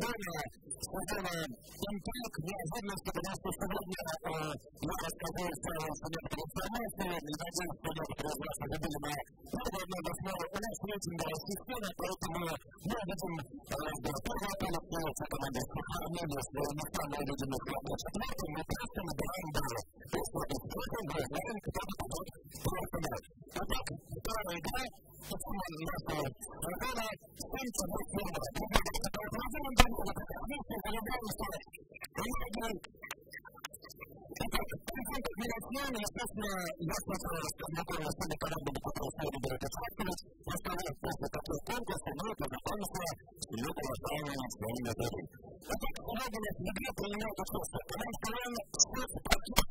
нашего сезона, сезона «Интеллект» неожиданности, потому что сегодня я расскажу про некоторые информации, и надеюсь, что некоторые на первой одной. У нас рейтинговая система, поэтому мы видим первую полосу, это команда сохранения своего места, мы видим их на четвертом, мы просто набираем баллы. То есть, вот, четвертый год, знаем, кто попадет в полуфинал. Итак, вторая игра, почему нашего сезона, Сенча Бакирова. Владимир Данилов, отлично, голубая история. Миросмен, естественно, я сначала знакомился с теми командами, которые стали выбирать участвовать, оставляя после такого конкурса, но познакомился с великой уважаемыми своими методами. Итак, сегодня в игре принимает участие команда КВН «Спецпакет».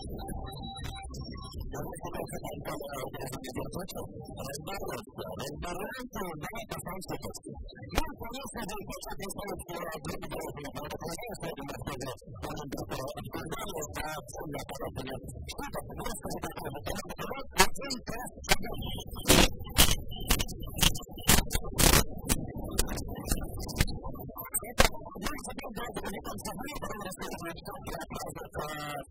Uh,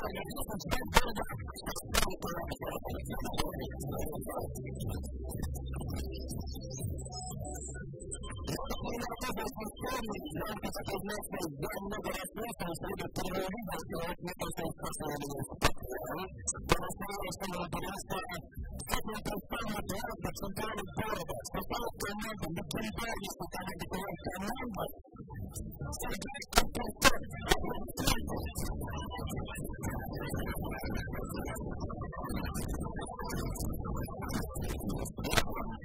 Thank you. Finalmente,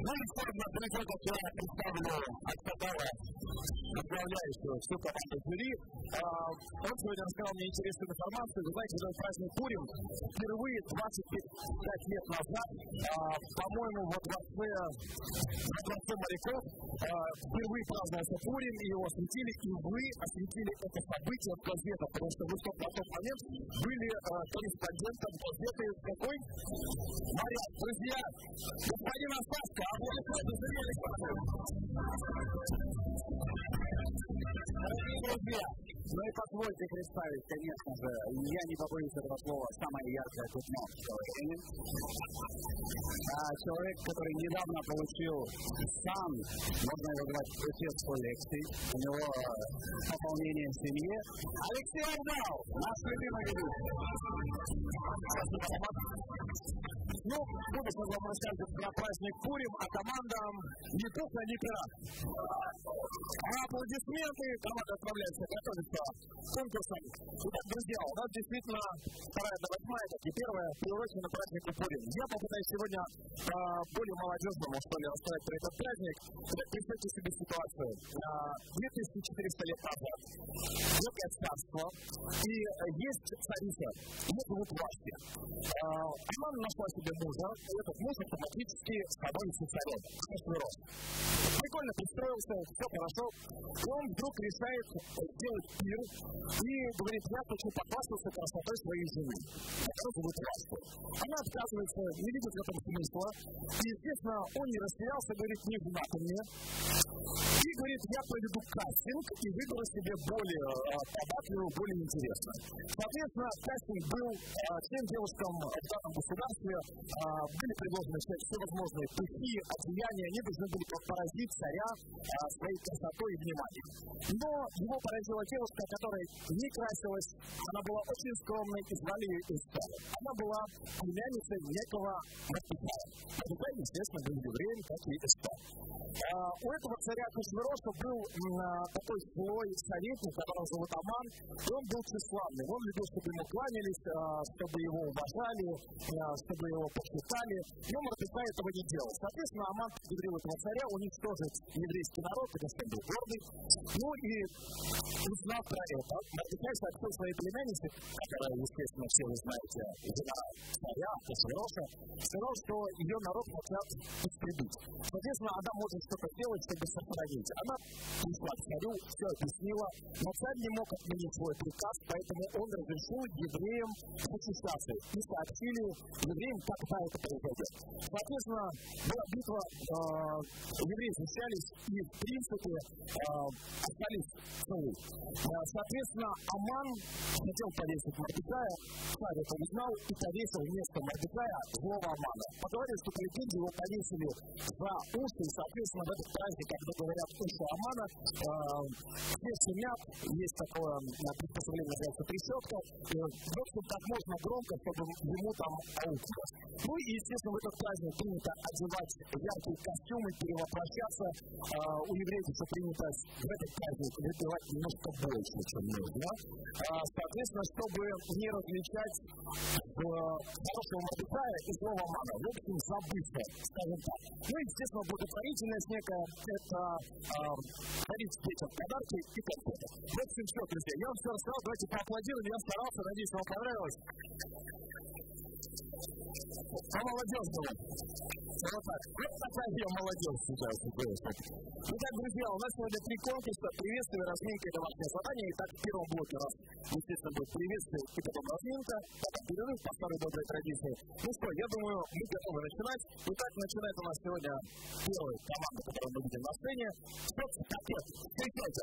Ну и сегодня призыв, я представлю от которого возглавляющего всю команду жюри. А, он сегодня рассказал мне интересную информацию. Вы знаете, этот праздник Пурим впервые 25 лет назад, а, по-моему, во дворце, во дворце моряков впервые праздновался Пурим, и его осветили, и вы осветили это событие в газетах, потому что вы в тот момент были корреспондентом газеты какой? Мария, друзья, господин Асташко, а вы зрели Дорогие друзья, ну и позвольте представить, конечно же, я не побоюсь этого слова, самое яркое пятно времени. А, человек, который недавно получил сам, можно его назвать, отец по лекции, у него э, пополнение в семье. Алексей Алдау, наш любимый ведущий. Ну, буду с вам рассказывать про праздник Пурим, а командам ни пуха, ни пера. А аплодисменты, команда отправляется готовиться конкурсам. Итак, друзья, у нас действительно вторая до восьмая, как и первая, приурочена праздник Пурим. Я попытаюсь сегодня по более молодежному, что ли, рассказать про этот праздник. Итак, представьте себе ситуацию. 2400 лет назад некое царство, и есть царица, ее зовут Вашти. Она нашла себе мужа, и этот муж автоматически становится царем. Рост. Прикольно пристроился, все хорошо. И он вдруг решает сделать пир и говорит, я хочу похвастаться красотой своей жены. Которая зовут Вашти. Она отказывается, не видит в этом смысла. И, естественно, он не растерялся, говорит, не женат мне. И говорит, я проведу кастинг и выберу себе более податливую, более интересную. Соответственно, кастинг был всем девушкам в данном государстве были предложены всевозможные пухи, одеяния, они должны были поразить царя своей красотой и вниманием. Но его поразила девушка, которая не красилась, она была очень скромной и звали ее Эстер. Она была племянницей некого Мордекая. Мордекай, естественно, был евреем, как и Эстер. У этого царя Кушвероша был такой слой советник, которого зовут Аман, и он был тщеславный. Он любил, чтобы ему кланялись, чтобы его уважали, чтобы его почитали. Но Мордекай этого не делал. Соответственно, Аман говорил этого царя уничтожить еврейский народ, потому что он был гордый. Ну и узнав про это, Мордекай сообщил своей племяннице, которая, естественно, все вы знаете, жена царя, Кашероша, сказал, что ее народ хотят истребить. Соответственно, она может что-то делать, чтобы сохранить. Она пришла к царю, все объяснила, но царь не мог отменить свой приказ, поэтому он разрешил евреям защищаться и сообщили евреям, когда это произойдет. Соответственно, была битва, э, евреи защищались и, в принципе, э, остались целы. Э, соответственно, Аман хотел повесить Мордекая, царь это узнал и повесил вместо Мордекая злого Амана. Поговорили, что по легенде его повесили за уши, и, соответственно, в этот праздник, когда говорят уши Амана, э, все шумят, есть такое приспособление, называется трещотка, в общем, как можно громко, чтобы ему там аукнулось. Ну и, естественно, в этот праздник принято одевать яркие костюмы, перевоплощаться. А, у евреев еще принято в этот праздник выпивать немножко больше, чем нужно. А, соответственно, чтобы не различать хорошего Мордекая и злого Мана. В общем, забыться, скажем так. Ну и, естественно, благотворительность некая, это дарить детям подарки и конфеты. В общем, все, друзья, я вам все рассказал, давайте поаплодируем, я старался, надеюсь, вам понравилось. А молодежь была. Вот так. Вот такая я молодежь сейчас. Итак, друзья, у нас сегодня три конкурса. Приветствие, разминка и домашнее задание. Итак, в первом блоке у нас, естественно, будет приветствие и потом разминка. Потом перерыв по старой доброй традиции. Ну что, я думаю, мы готовы начинать. Итак, начинает у нас сегодня первая команда, которую мы видим на сцене. Спецпакет. Встречайте.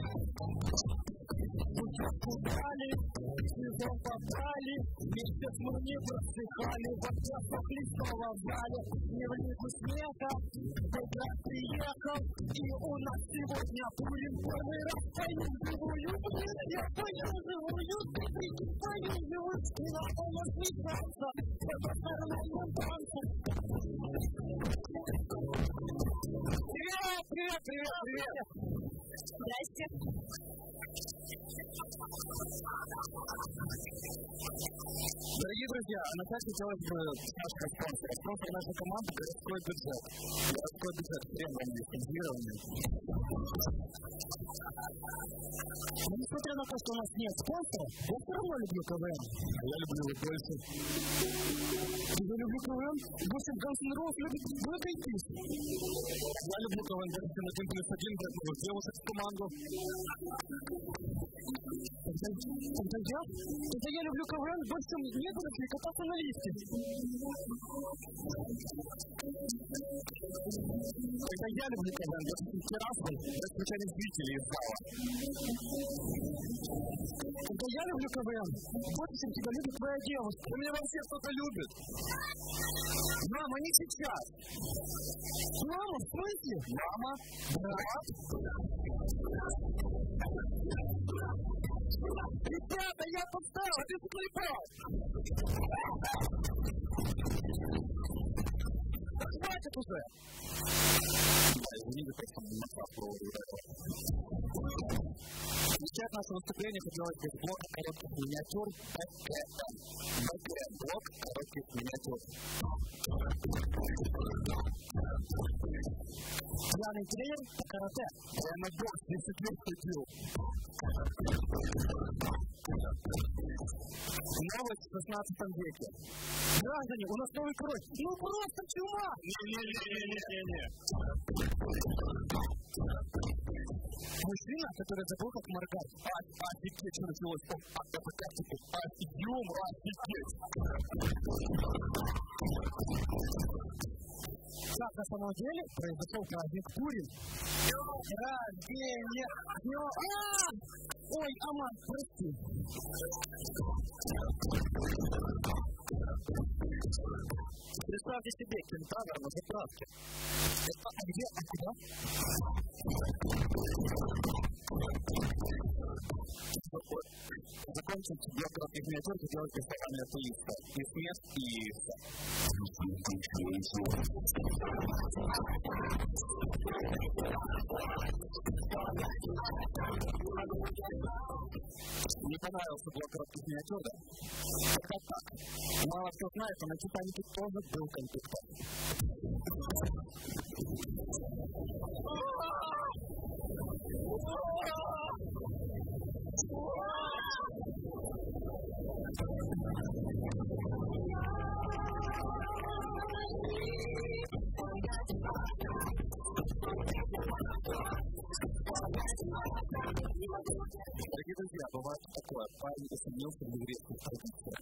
Пугали, сезон попали, месяц мы не просыхали, в окнах листова в зале, не в лигу смеха, когда приехал, и у нас сегодня будем первый раз пою живую, я пою живую, ты пою живую, и надо насмехаться, это нормальным танцем. Привет, привет, привет, привет! Здрасте. Дорогие друзья, на сайте хотелось бы немножко спонсора. Спонсор нашей команды – городской бюджет. Городской бюджет требований лицензирования. Но несмотря на то, что у нас нет спонсора, я все равно люблю КВН. Я люблю его больше. Я люблю КВН больше N' Roses любит Eyed Peas. Я люблю больше на 1 плюс 1 брать новых девушек в команду. Тогда я, тогда я люблю КВН больше некоторых и кататься на лифте. Тогда я люблю КВН больше террасы, за исключением зрителей из зала. Когда я люблю КВН, больше, чем тебя любит твоя девушка. У меня вообще кто-то любит. Мама, не сейчас. Мама, смысле? Мама, брат. Ребята, я подстал, а ты склепал. Хватит уже. Да, Начать наше выступление хотелось бы с блока коротких миниатюр БКМ. Блок коротких миниатюр. Пьяный тренер по карате. На бокс 10 лет ходил. Новость в 16 веке. Граждане, у нас новый король. Ну просто чума. Не-не-не-не-не-не. Мужчина, который забыл, как моргать. А, офигеть, что началось. А, это тактика. Офигел, офигеть. Как на самом деле произошел праздник Пурин. Рождение. А! Ой, Аман, прости. Представьте себе кентавр на заправке. Это, где, а куда? Закончить блок коротких миниатюр хотелось бы словами атеиста. И смех, и яйца. Не понравился блок коротких миниатюр, да? Это так. Мало кто знает, но на Титанике тоже был конфликт. Дорогие друзья, бывает такое. Парень усомнился в еврейских традициях.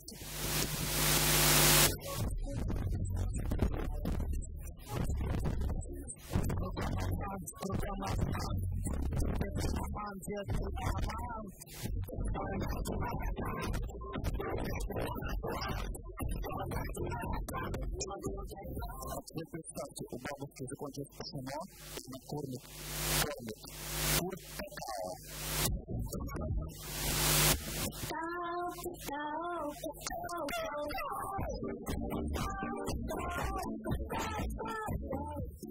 Вы представьте, у бабушки закончилось пшено, на кормит, кормит. Кур какао.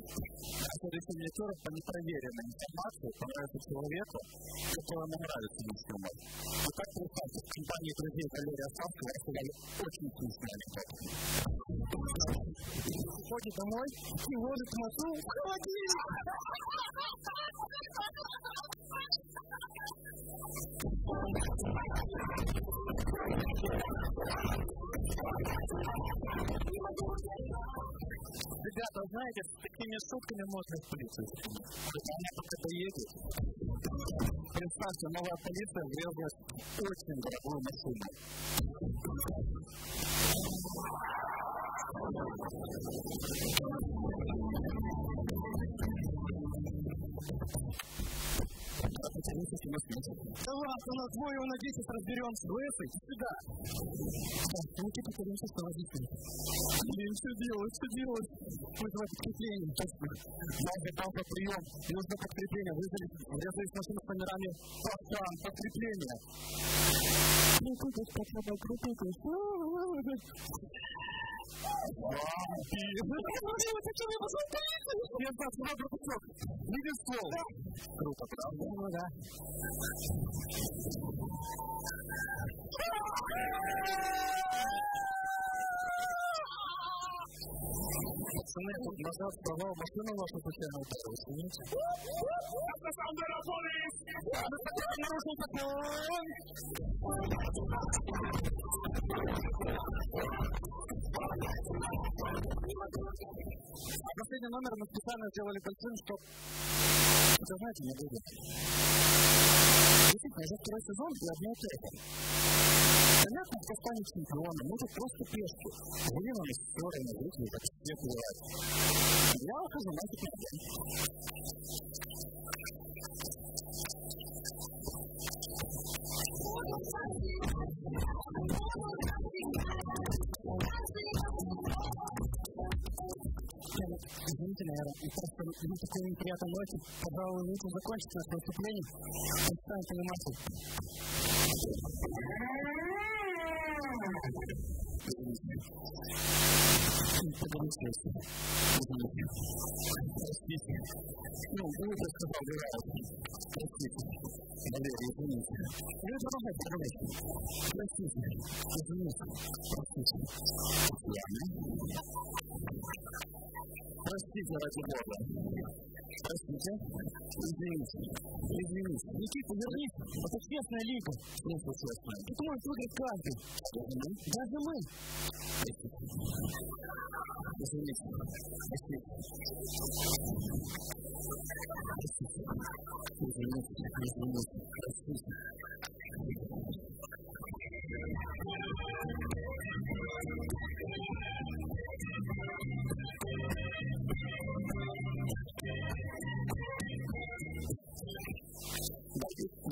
Следующий миниатюра по непроверенной информации понравится человеку, которому нравится мультфильмы. Вот так представьте, в компании друзей Валерия Оставского рассказали очень смешные анекдоты. Приходит домой и ложит носу в холодильник. Ребята, знаете, с такими шутками можно в полицию она пока доедет. Представьте, новая полиция врезалась в очень дорогую машину. Да ладно, на двое, на десять разберемся. Лысый, сюда. Руки покоримся с родителями. Блин, что делать, что делать? Вызывать подкрепление. Точно. Даже дал по прием, и нужно подкрепление. Вызвали, врезались машину с номерами. Пацан, подкрепление. Ну, ты, пацаны, крутый, Видишь ствол? Круто, правда? Ну да. Пацаны, тут назад справа машина ваша случайно ударилась, извините. Нарушил закон! Последний номер мы специально сделали большим, чтобы... Это знаете, не будет. Действительно, это второй сезон и одно и то же. Понятно, кто станет чемпионом, может просто пешки. Выливаны ссоры на зрителей, как все бывает. Я ухожу на день. Извините, наверное, просто ну, такой неприятной ночи, пожалуй, лучше закончить наше выступление. Отстаньте внимательно. Ну, вы. Простите, ради Бога. Простите. Извините. Извините. Никита, вернись. Это честная лига. Просто честная. Тут может выиграть каждый. Даже мы? Даже мы. Извините. Простите. Извините. Извините.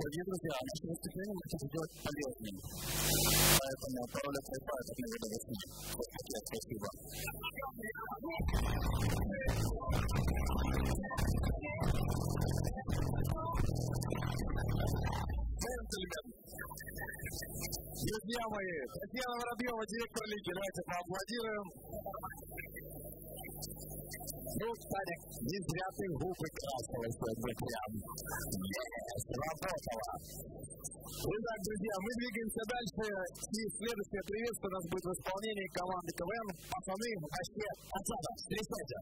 Дорогие друзья, наше выступление мы хотим сделать полезным. Поэтому пароль от Wi-Fi от меня до 8. Спасибо. Джентльмен, друзья мои, Татьяна Воробьева, директор лиги, давайте поаплодируем. Ну, Саня, не зря ты губы красила сегодня прям. Сработало. Итак, друзья, мы двигаемся дальше. И следующее приветствие у нас будет в исполнении команды КВН. Пацаны, вообще, отсюда, встречайте.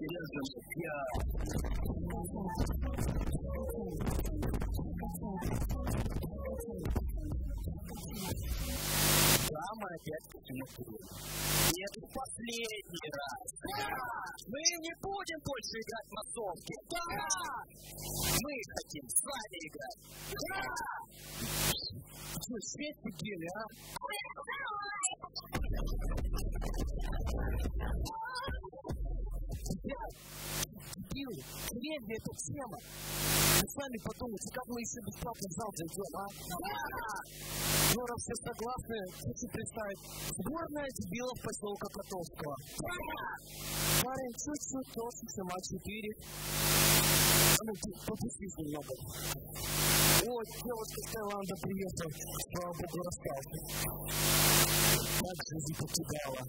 Серьезно, я... Самое опять Нет, в последний раз. Мы не будем больше играть в массовки. Мы хотим с вами играть. Что, свет купили, а? Дебилы, древняя эта тема. Вы сами подумайте, как мы еще бесплатно в зал зайдем, а? Ну, раз все согласны, хочу представить. Сборная дебилов поселка Котовского. Парень чуть-чуть толще, чем А4. Ну, попустись немного. О, девушка с Таиланда приехала. Слава богу, расстался. Как жизнь покидала.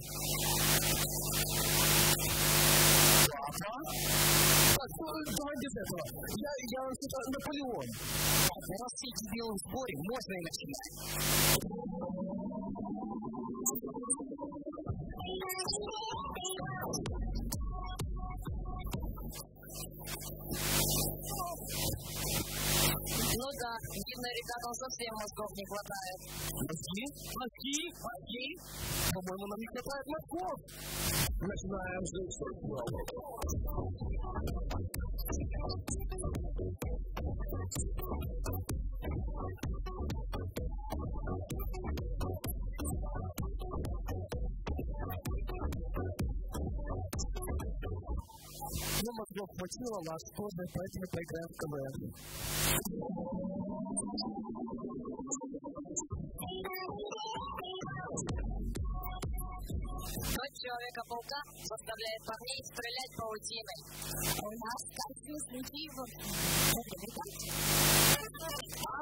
Ага. Так, ну, давай без этого. Я, я вообще-то Наполеон. Так, раз все дебилы в сборе, можно и начинать. Ну да, видно, ребятам совсем мозгов не хватает. Мозги? Мозги? Мозги? По-моему, нам не хватает мозгов. Начинаем жить сначала. Ну, мозгов хватило, вас тоже, поэтому поиграем в КВН. Ночь Человека-паука заставляет парней стрелять паутиной. А у нас конфьюзный фигур.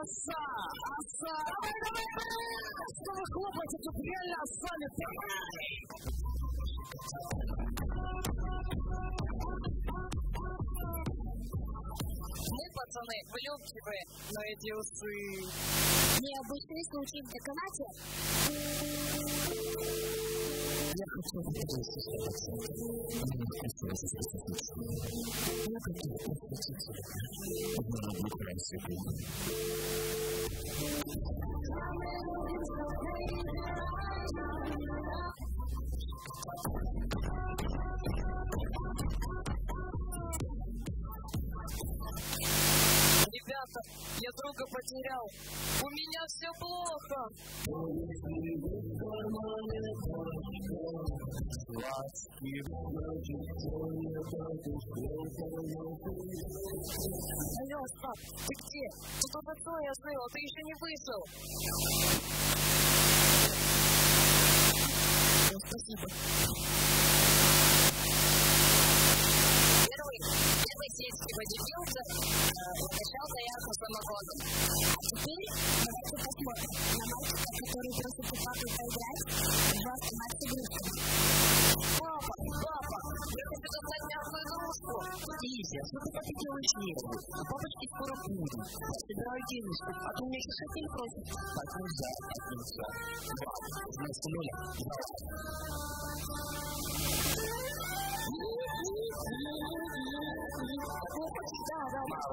Оса! Оса! Что вы хлопаете? тут реально с Мы, пацаны, влюбчивые, но эти усы... Необычный случай в деканате. Я хочу Я хотел Ребята, я друга потерял. У меня все плохо. Алло, Остап, ты где? Тут уже трое слыл, а ты еще не вышел. Спасибо. Первый сельский водитель накачал заявку самогоном. А теперь давайте посмотрим на мальчика, который просит у папы поиграть в с игрушками. Папа, папа, я хочу достать мягкую игрушку. Лиза, что ты так делаешь нервы? У бабочки скоро будет. Я собираю денежку, а то у меня сейчас один просит. Так нельзя, так нельзя. Два, вместо нуля. Да, да,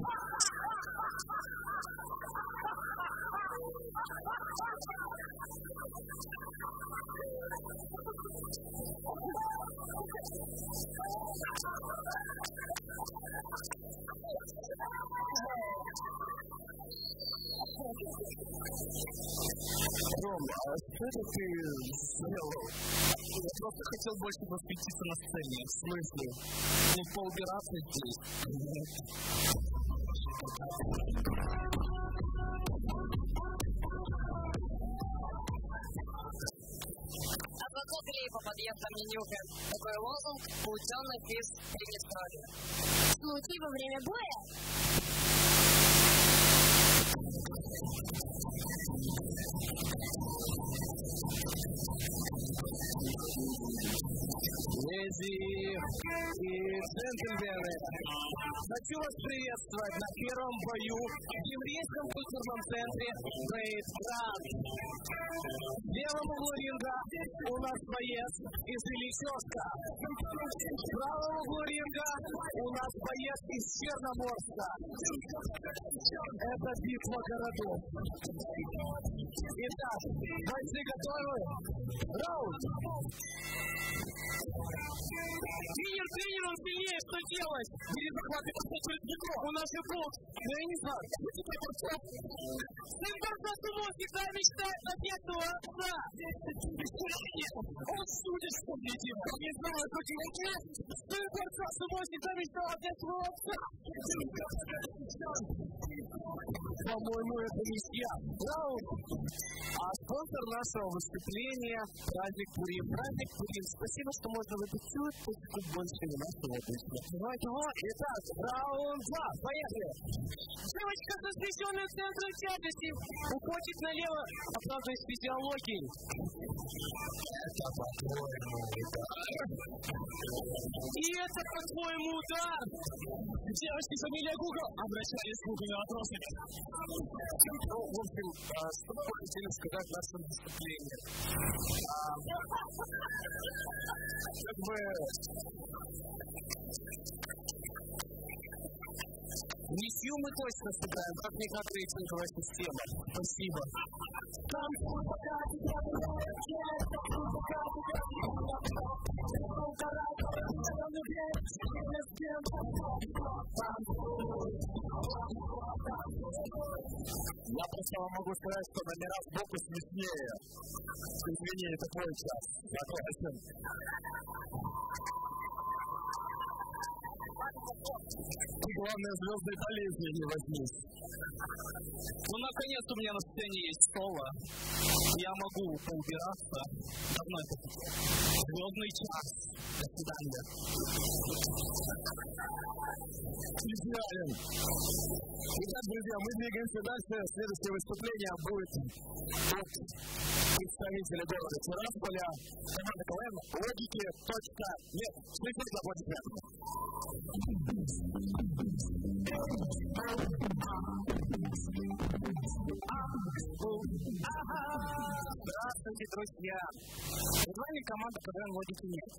да. Что ты сделал? Я просто хотел больше восхититься на сцене. В смысле? Ну, поубираться здесь. А зато клей по подъездам не нюхаем. Такой лозунг «Плутенный из Приднестровья». Случай во время боя. Леди и джентльмены, хочу вас приветствовать на первом бою в еврейском культурном центре Бейт-Град. В левом углу ринга у нас боец из Ильичевска. В правом углу ринга у нас боец из Черноморска. Это битва городов. Итак, бойцы готовы? Раунд! Тренер, тренер, он сильнее, что делать? Бери захваты, посмотри бедро, у нас же бокс. Ну, я не знаю, что? Сын борца сумо всегда мечтает на детство отца. Он судит, что мне делать. Не знаю, и нет. Сын борца сумо всегда мечтал о детство отца. По-моему, это не я. Раунд. А спонсор нашего выступления – праздник Пурим. Праздник Пурим. Спасибо, что можно выпить чуть-чуть больше не нашего Давай, давай. Итак, раунд два. Поехали. Девочка с возвращенным центром тяжести уходит налево, правда из физиологии. Это по-твоему И это по-твоему удар. Девочки, фамилия Google. Обращались к Google вопросами. Ну, в общем, а, что вы хотели сказать в нашем выступлении? А, Как бы... Ничью мы точно сыграем, как-никак рейтинговая система. Спасибо. Я просто вам могу сказать, что номера сбоку смешнее. Извини, это твой час. Согласен. Ты, главное, звездной болезни не возьмись. Ну, наконец у меня на сцене есть соло. Я могу поубираться. Давно это. Звездный час. До свидания. Идеален. Итак, друзья, мы двигаемся дальше. Следующее выступление будет от представителя города Тирасполя. Команда КВН «Логики. Точка. Нет». Встречайте аплодисменты. Здравствуйте, друзья! Перед вами команда КВН «Логики нет».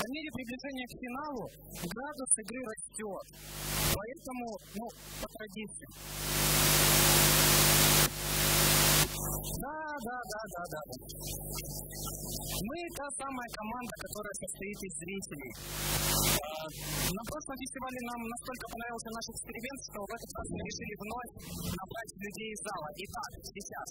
По мере приближения к финалу градус игры растет. Поэтому, ну, по традиции. Да, да, да, да, да. Мы та самая команда, которая состоит из зрителей. А, На прошлом фестивале нам настолько понравился наш эксперимент, что в этот раз мы решили вновь набрать людей из зала. Итак, сейчас.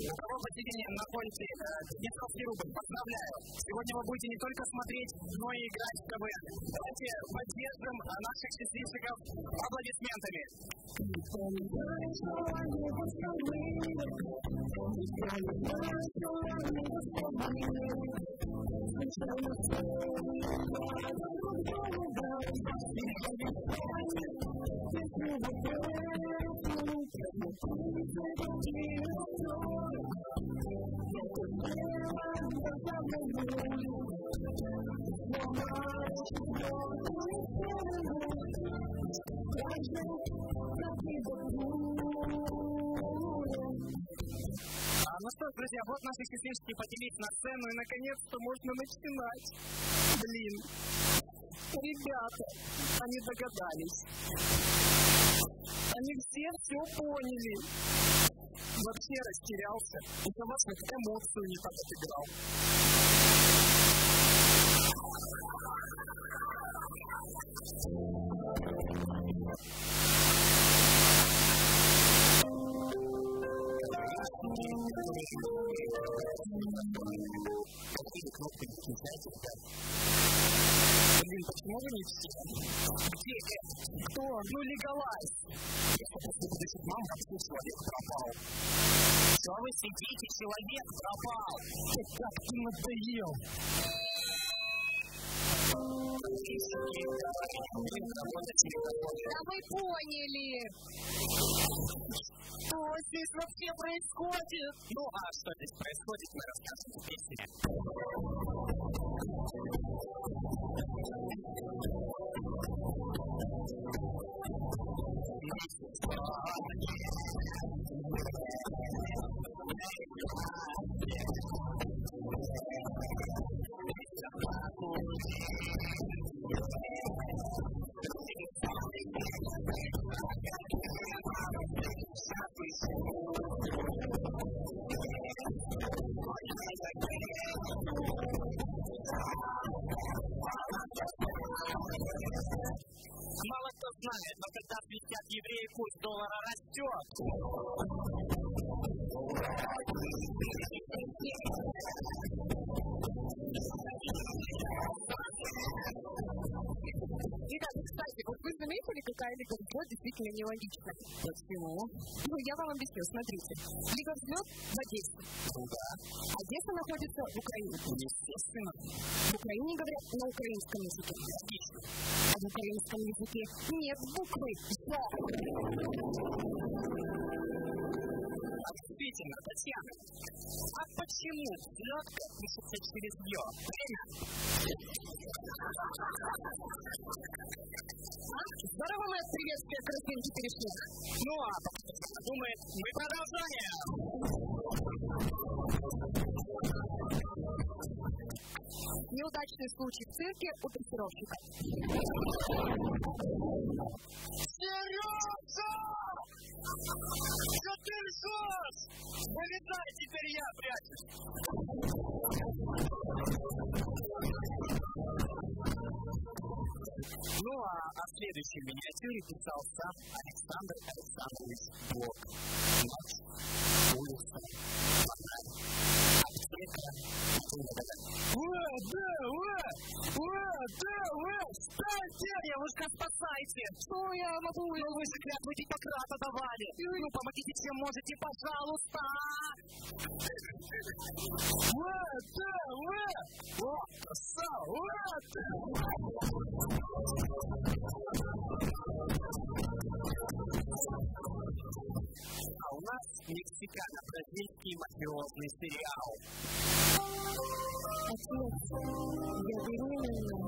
У кого по телевидению находите э, Днестровский рубль, поздравляю. Сегодня вы будете не только смотреть, но и играть в КВН. Давайте поддержим э, наших счастливчиков аплодисментами. もう一度も見る。もう一度も見る。もう一度も見る。もう一度も見る。もう一度も見る。Ну что ж, друзья, вот наши счастливчики поднялись на сцену, и наконец-то можно начинать. Блин, ребята, они догадались. Они все все поняли. Вообще растерялся. Из-за ваших эмоций не так отыграл. Какие кнопки ребят? Блин, почему вы не все? Где? Кто? Ну, Леголайз. Просто буду чуть мам, как все человек пропал. Что вы сидите, человек пропал? Ты как ты надоел? Да вы поняли. Что здесь вообще происходит? Ну, а что здесь происходит, мы расскажем в песне. Мало кто знает, но когда свистят евреи, курс доллара растет. Ребята, кстати, вот вы заметили, какая Лига Звезд действительно нелогична? Почему? Ну, я вам объясню, смотрите. Лига Звезд в Одессе. Да, Одесса находится в Украине. естественно. В Украине говорят на украинском языке. А в украинском языке нет буквы «З». Действительно, Татьяна, а почему лёдка пишется через ё? А? Здорово, моя приветствие, красивенький перешли. Ну а думает, мы продолжаем. Неудачный случай в цирке у дрессировщика. Сережа! Что ты ржешь? Вылезай, теперь я прячусь. Ну а о следующей миниатюре писал сам Александр Александрович Блок. Улица, фонарь, аптека, Уэ, да, уэ, уэ, да, уэ, Спасайте, девушка, спасайте! Что я могу? Ну, вы же клятву Гиппократа давали. Ну, помогите, чем можете, пожалуйста! ВТВ! О, красава! А у нас мексикано-бразильский мафиозный сериал. Отец, я беременна.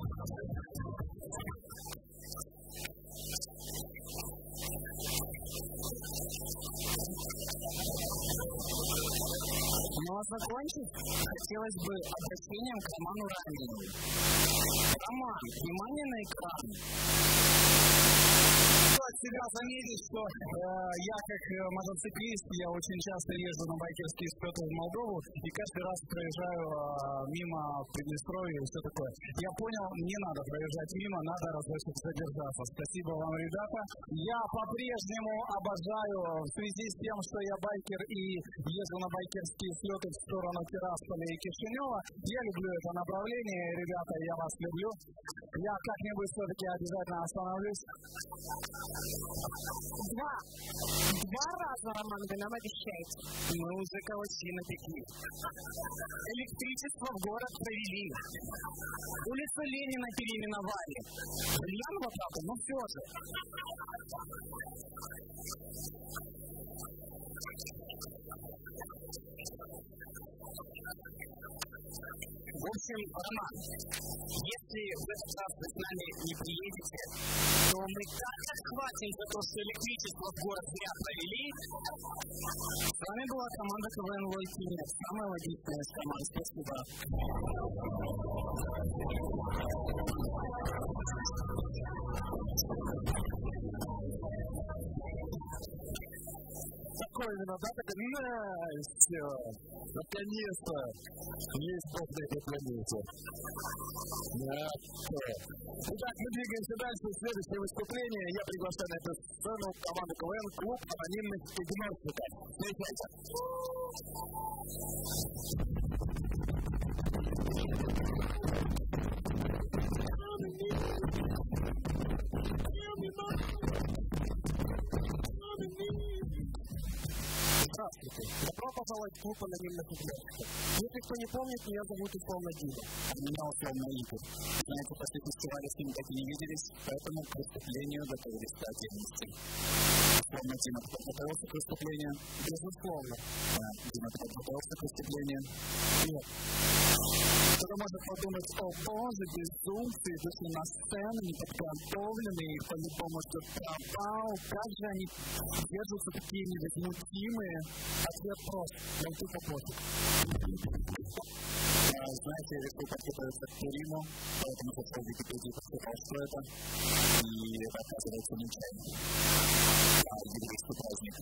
Ну а закончить хотелось бы обращением к Роману Рамину. Роман, внимание на экран. Себя заметить, что э, я как э, мотоциклист, я очень часто езжу на байкерские спеты в Молдову и каждый раз проезжаю э, мимо Приднестровья и все такое. Я понял, не надо проезжать мимо, надо разочек задержаться. Спасибо вам, ребята. Я по-прежнему обожаю в связи с тем, что я байкер и езжу на байкерские слеты в сторону Тирасполя и Кишинева. Я люблю это направление, ребята, я вас люблю. Я как-нибудь все-таки обязательно остановлюсь. Два. Два раза, Роман, вы нам обещаете. Мы уже калачи напекли. Электричество в город провели. Улицу Ленина переименовали. Ульянова, правда, но все же. В общем, Роман, если вы с нами не приедете, то мы так отхватим за то, что электричество в город зря провели. С вами была команда КВН Лойкинец, самая логичная из команд. Спасибо. Такое именно, да, так Настя, наконец-то есть Бог на этой планете. Настя. Итак, мы двигаемся дальше. Следующее выступление. Я приглашаю на эту сцену команду КВН «Клуб анонимных игнорщиков». Встречайте. Здравствуйте. Добро пожаловать в клуб анонимных игроков. Если кто не помнит, меня зовут Условно Дима. А меня Условно Игорь. Знаете, после фестиваля с ним так и не виделись, поэтому к выступлению готовились по отдельности. Условно Дима подготовился к выступлению? Безусловно. Да, Дима подготовился к выступлению? Нет. Кто-то может подумать, о боже, безумцы, вышли на сцену, неподготовленные, по-любому что пропал, как же они держатся такие невозмутимые? Ответ прост, пофиг. А, Знаете, я решил подготовиться к Туриму, поэтому зашел в Википедию, посмотрел, что это, и это оказывается нечаянно. А, еврейский праздник.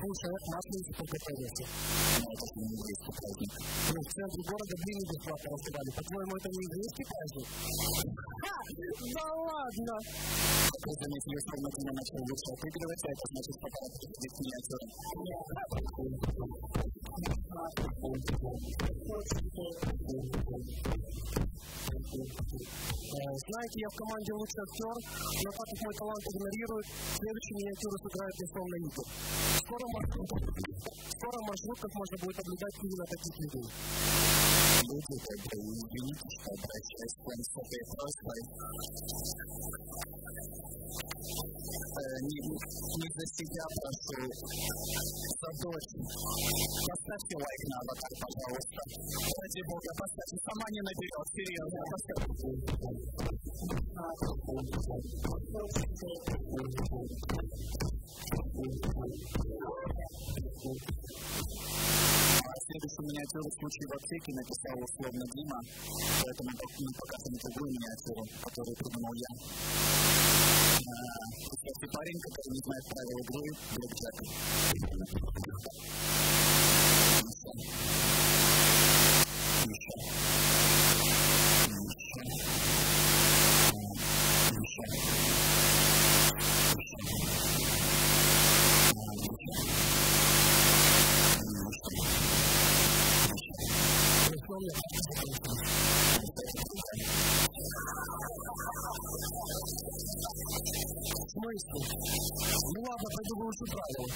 Слушай, а масленица подготовился. Ну, это же не еврейский праздник. Ну, в центре города блины бесплатно раздавали. По-твоему, это не еврейский праздник? Да ладно! Как вы заметили, если Матина начал лучше отыгрывать, это значит, что пора переходить к миниатюрам. Знаете, я в команде лучший актер, но так как мой талант игнорирует, следующую миниатюру сыграет условно Игорь. Скоро, маршрут, скоро в маршрутках можно будет наблюдать именно таких людей. Люди добрые, извините, что обращаюсь к вам с этой просьбой. Не, не за себя прошу, за дочь. Поставьте лайк на аватар, пожалуйста. Ради бога, поставьте. Сама не наберет, серьезно. Поставьте. А следующую миниатюру в случае в аптеке написал условно Дима, поэтому мы покажем другую миниатюру, которую придумал я если парень, который не знает правила игры, блэкджек. Thank you. Смысле? Ну ладно, пойду выучу правила.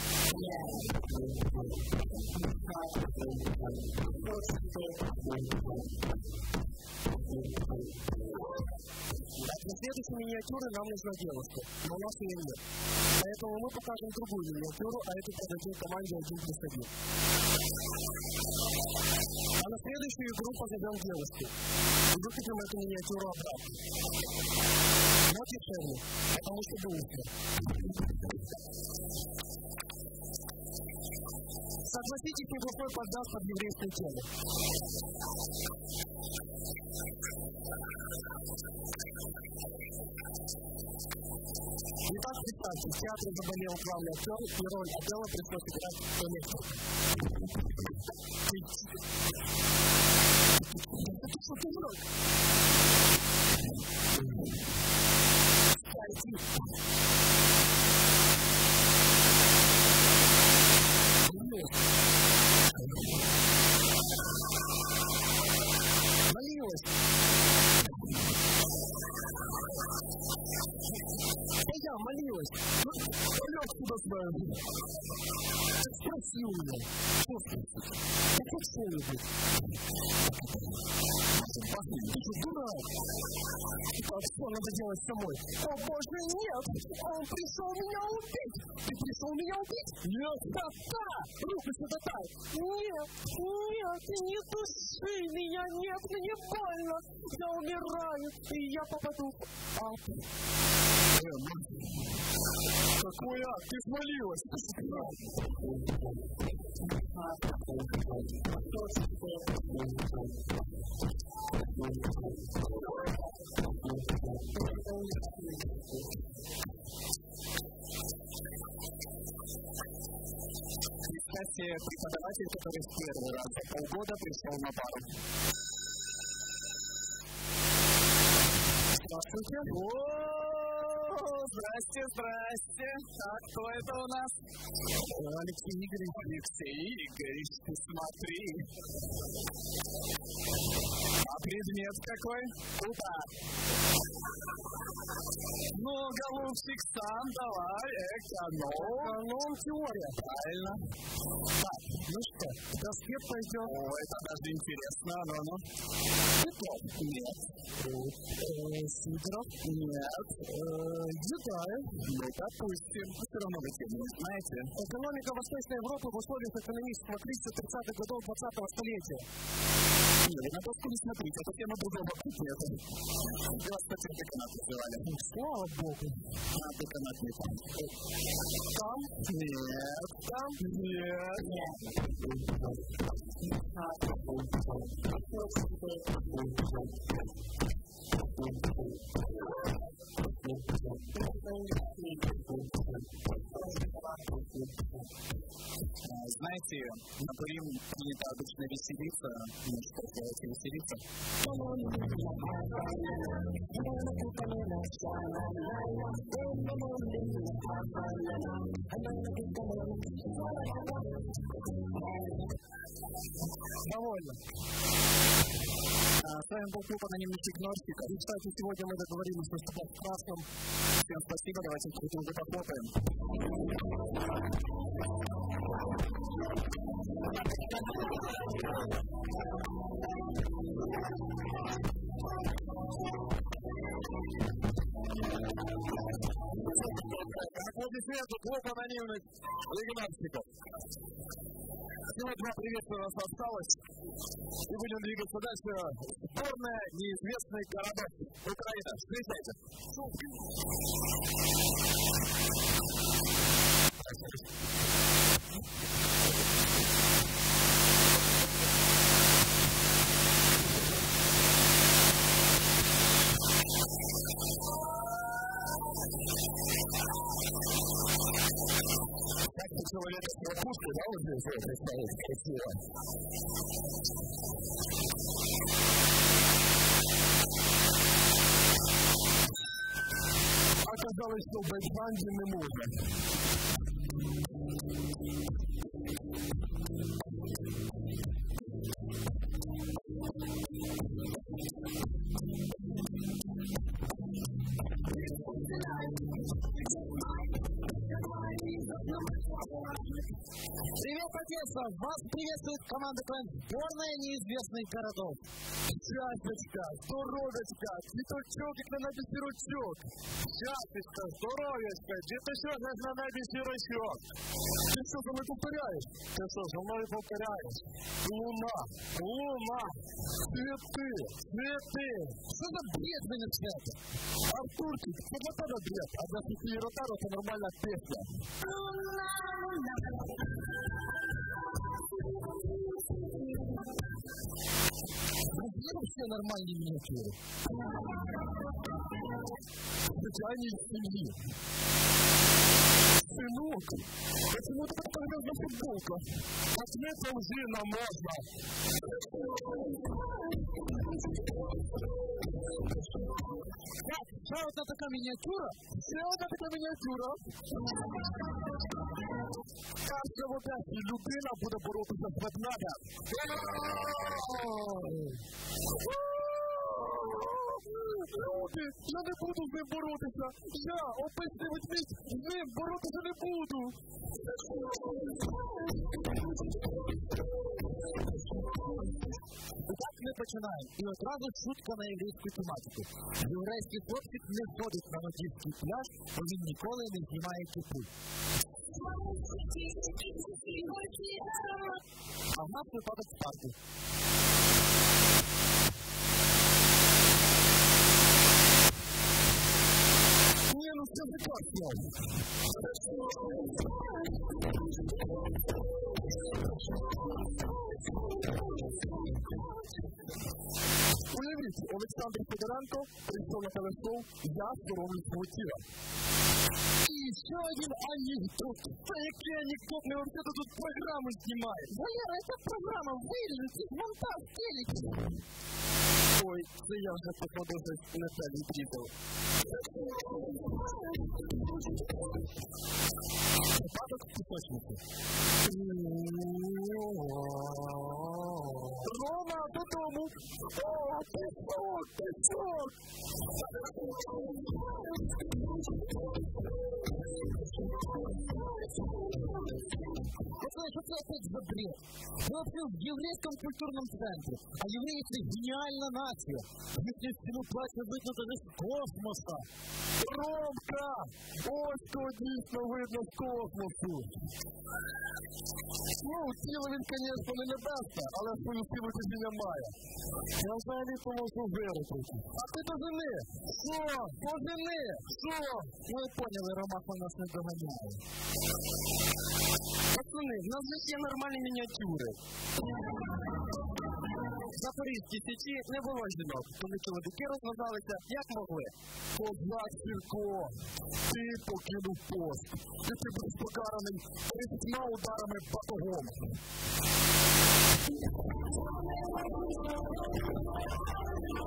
Для следующей миниатюры нам нужна девушка, но у нас ее нет. Поэтому мы покажем другую миниатюру, а эту продадим команде один плюс один. А на следующую игру позовем девушку. И выкупим эту миниатюру обратно. Но дешевле, потому что быстро. Согласитесь, неплохой поддаст под еврейскую тему. Итак, представьте, в театре заболел главный актер, и роль Адела пришлось играть Конечно. Ты что, дурак? Молилась. Я молилась. Лег туда знаю. Спроси у меня. Спросить? Да хоть что-нибудь. Ты что, дурак? Так, что надо делать самой? О, боже, нет! Он пришел меня убить! Ты пришел меня убить? Нет! Да-да! Руку сюда дай! Нет! Нет! Не души меня! Нет, мне больно! Я умираю! И я попаду в ад! Какой ад? Ты свалилась! Представьте, преподаватель, который в первый раз за полгода пришел на пару. Здравствуйте. Здрасте, здрасте. Так, кто это у нас? Алексей Игоревич. Алексей Игоревич, ты смотри. А предмет какой? Куда? Ну, голубчик, сам давай, эконом. Эконом теория. Правильно. Так, ну что, доске пойдем. О, это даже интересно, ну, ну. Петров? Нет. Сидоров? Нет. Югаев? Ну, допустим. Все равно вы тему не знаете. Экономика Восточной Европы в условиях экономического кризиса 30-х годов 20-го столетия. Нет, вы на доску не смотрите, это тема другого. Я вас по деканат называли. Слава Богу. А, деканат не там. Там? Нет. Там? Нет. Знаете, на Пурим принято обычно веселиться, ну что делать, веселиться. Довольно. А, С вами был клуб анонимных игнорщиков. Кстати, сегодня мы договорились выступать в красном. Всем спасибо, давайте друг друга похлопаем. Аплодисменты клуб анонимных игнорщиков. Приветствия у нас осталось. И будем двигаться дальше. Сборная неизвестный Карабах. Украина. Встречайте. Как Оказалось, что в бэкбанде не можно. вас приветствует команда КВН «Сборная неизвестных городов». Счастьечка, здоровечка, цветочок на небе сирочок. Счастьечка, здоровечка, діточок на небі сірочок. Ти що за мною повторяєш? Ти що за мною повторяєш? Луна, луна, цветы, цветы. Что за бред вы несете? Артурчик, це для тебе бред, а для Софії Ротару це нормальна пісня. Где вообще нормальные миниатюры? Звичайній семьи. Сынок, почему ты так повезла футболка? Отметил Зина можно. Так, что это такая миниатюра? Ще одна така мініатюра. Каже в Одесі, людина буде боротися з ведмедем. Люди, я не буду з ним боротися. Я, описний ведмідь, з ним боротися не буду. Так ми починаємо. І одразу шутка на єврейську тематику. Єврейський хлопчик не ходить на Мадівський пляж, бо він ніколи не знімає кіпу. А в нас випадок в. Ні, ну це не так, Слав. Уявіть, Олександр Федоренко прийшов на телешоу «Я здоровий свого тіла». І ще один анекдот. Це який анекдот? Ми вообще тут програму знімаємо. Валера, це програма, виріжуть, монтаж, телеки. Ой, це я вже походу щось не те відрізав. Oh, в пісочниці. Рома, додому! О, пісок, пісок! Пацаны, что это опять за бред? Мы вообще в еврейском культурном центре. А евреи это гениальная нация. Если стену платья видно даже с космоса. Ромка! Ось то дійсно видно з космосу. Ну, тіло він, звісно, не небесне, але свою силу тяжіння має. Я взагалі поможу вирити. А ти дожени! Що? Дожени! Що? Ну, вы поняли, Ромаха нас не доганяє. Пацани, в нас же є нормальні мініатюри. В Запорізькій січі не було жінок, тому чоловіки розважалися як могли. Козак Сірко, ти покинув пост. І ти будеш покараний 30 ударами батогом.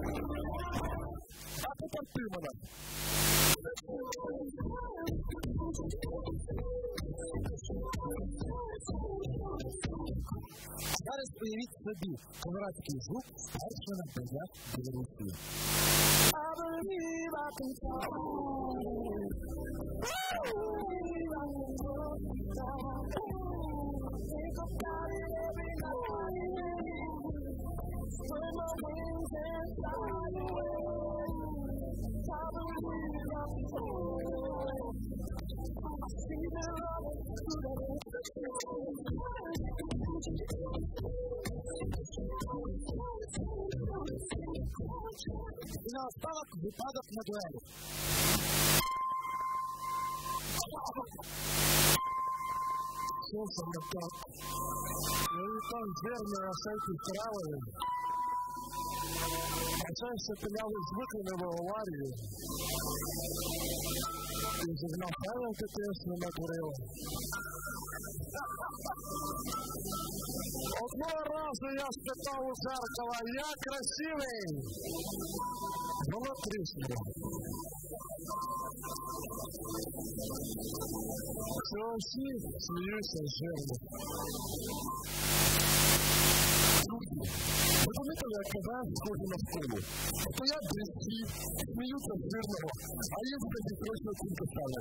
А тепер ти мене. Зараз уявіть собі, колорадський жук перший на берегах Білорусі. I believe I can І наостанок випадок на дуелі. Що це не так? Я не так жирно на сайті вправили. А це ще пиляли з викликами в аварію. І зігнав певенки теж не натворили. Одного разу я спитав у зеркала, я красивий. Воно тріснуло. Що всі сміються жирно. Ви помітили, як казав схожі на школу? Стоять близькі, сміються з жирного, а їм скажуть точно цим писали.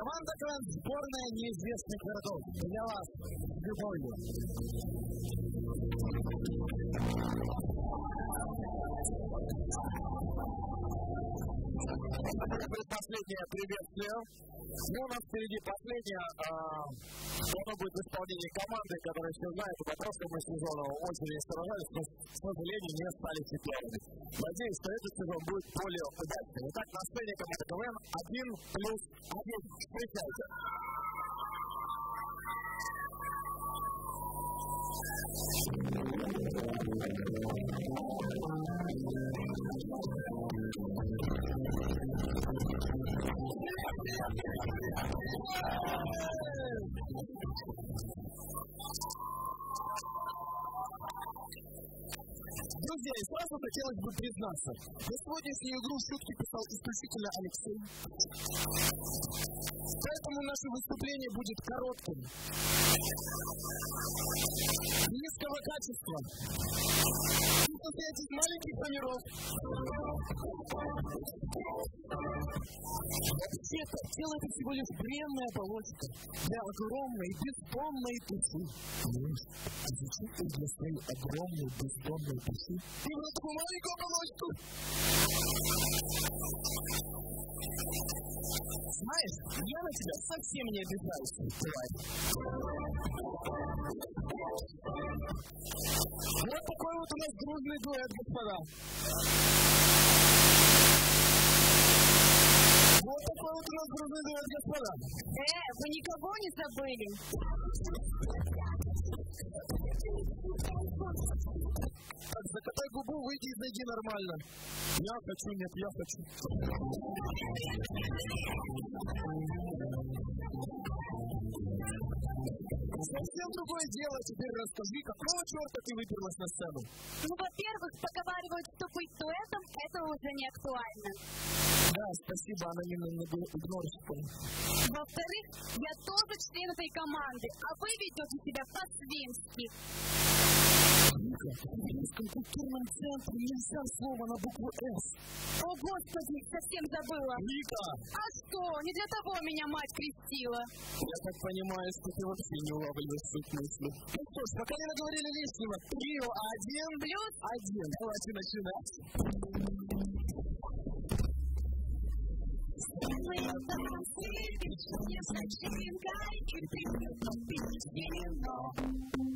Команда КВН «Сборная неизвестных городов». Для вас с любовью. Предпоследнее приветствие. Ну, у нас впереди последнее. А, оно будет в исполнении команды, которая все знает. По прошлому сезону очень сражались, но, к сожалению, не стали чемпионами. Надеюсь, что этот сезон будет более удачным. Итак, на сцене команда КВН 1 плюс 1. Встречайте. Друзья, и сразу хотелось бы признаться, на сегодняшнюю игру шутки писал исключительно Алексей. Поэтому наше выступление будет коротким. Низкого качества. Не состоитесь маленьких номеров. Вообще-то, тело это всего лишь бренная оболочка для огромной, бездомной души. А зачем ты для своей огромной, бездомной души выбрал такую маленькую оболочку? Знаешь, я на тебя совсем не обижаюсь, тварь. Вот такой вот у нас дружный дуэт, господа. Вот такой вот у нас дружный дуэт, господа. Э, вы никого не забыли? Так, закатай губу, выйди и зайди нормально. Я хочу, нет, я хочу. Совсем другое дело. Теперь расскажи, какого черта ты выбралась на сцену? Ну, во-первых, поговаривают, что быть дуэтом – это уже не актуально. Да, спасибо, анонимный игнорщиком. Во-вторых, я тоже член этой команды, а вы ведете себя по-свински. В Киевском культурном центре нельзя слова на букву «С». О, Господи, совсем забыла. Вика! А что, не для того меня мать крестила. Я так понимаю, что ты вообще не улавливаешь суть мысли. Ну что ж, пока не наговорили лишнего, трио один Плюс один. Давайте начинать. А,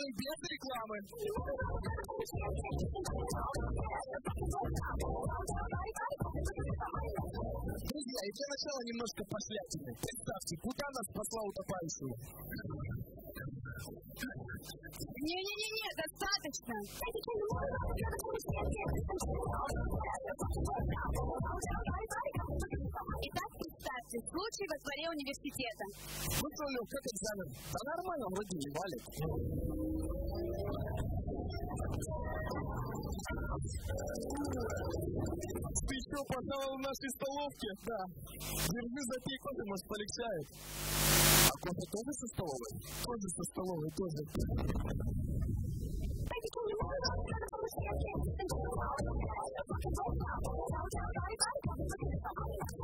мы показываем без рекламы. Друзья, и для начала немножко пошлятины. Представьте, куда нас спасла утопающую? Не-не-не, достаточно. Итак, представьте, случай во дворе университета. Ну что, Лёв, как экзамен? Да нормально, вроде не валит. Ты что, пожалуй, в нашей столовке? Да. Держи запей кофе, может, полегчает. А кофе тоже со столовой? Тоже со столовой, тоже.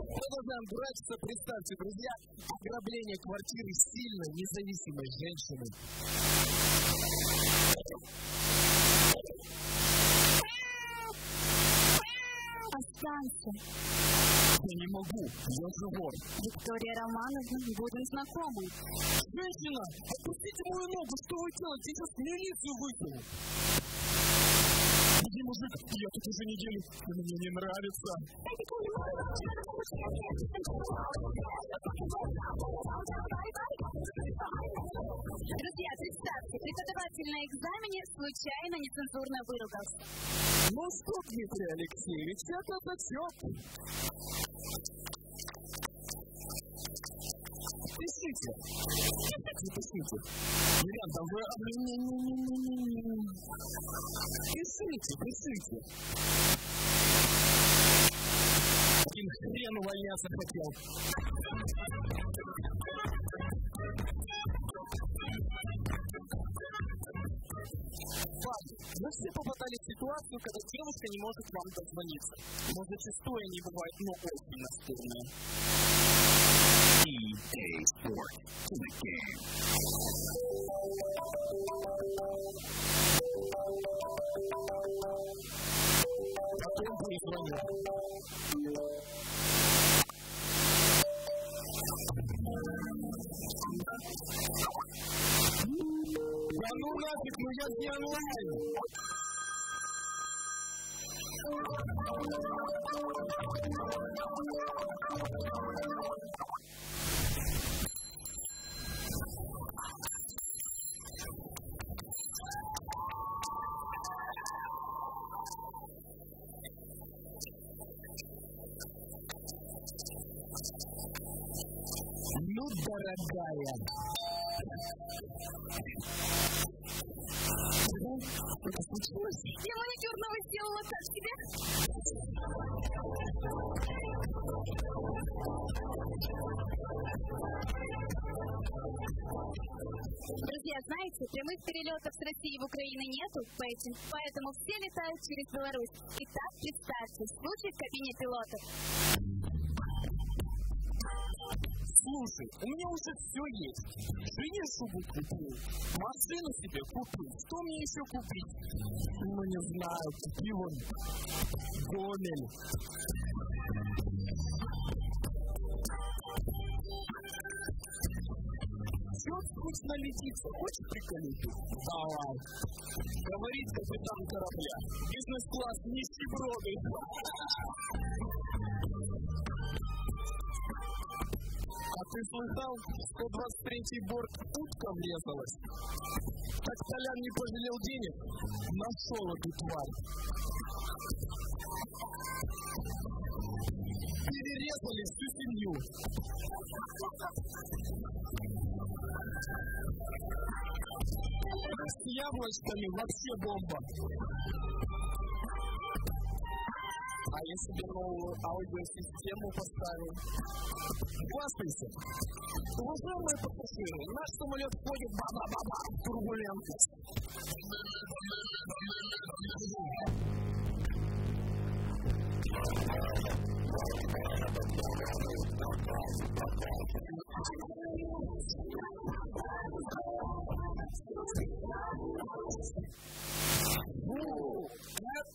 Продолжаем дурачиться. Представьте, друзья, ограбление квартиры сильно независимой женщины. Останься. Я не могу, я же вор. Виктория Романовна, будем знакомы. Женщина, отпустите мою ногу, что вы делаете? Сейчас милицию вызову. Иди, мужик, я тут уже неделю, ты мне не нравится. Друзья, представьте, преподаватель на экзамене случайно нецензурно выругался. Ну что, Дмитрий Алексеевич, это зачет. Пишите. Пишите. Юриан, да вы... Пишите, пишите. Один хрен увольняться хотел. Мы все попадали в ситуацию, когда девушка не может вам дозвониться. Но зачастую они бывают, ну, очень настырные. EA Sports to the game. La luna. Дорогая. Что случилось? Я маникюр новый сделала, как тебе? Друзья, знаете, прямых перелетов с России в Украину нету, поэтому все летают через Беларусь. Итак, представьте, случай в кабине пилотов. Слушай, у меня уже все есть. Жене шубу купил, машину себе купил. Что мне еще купить? Ну, не знаю, купи вон Гомель. Все скучно летится. Хочешь приколить? Давай. Говорит капитан корабля. Бизнес-класс нищеброды. А ты слыхал, 123-й борт утка врезалась? Так Толян не пожалел денег, нашел эту тварь. Перерезали всю семью. С яблочками вообще бомба. А если бы новую аудиосистему поставил? Хвастайся. Уважаемые пассажиры, наш самолет входит ба-ба-ба-ба в турбулентность.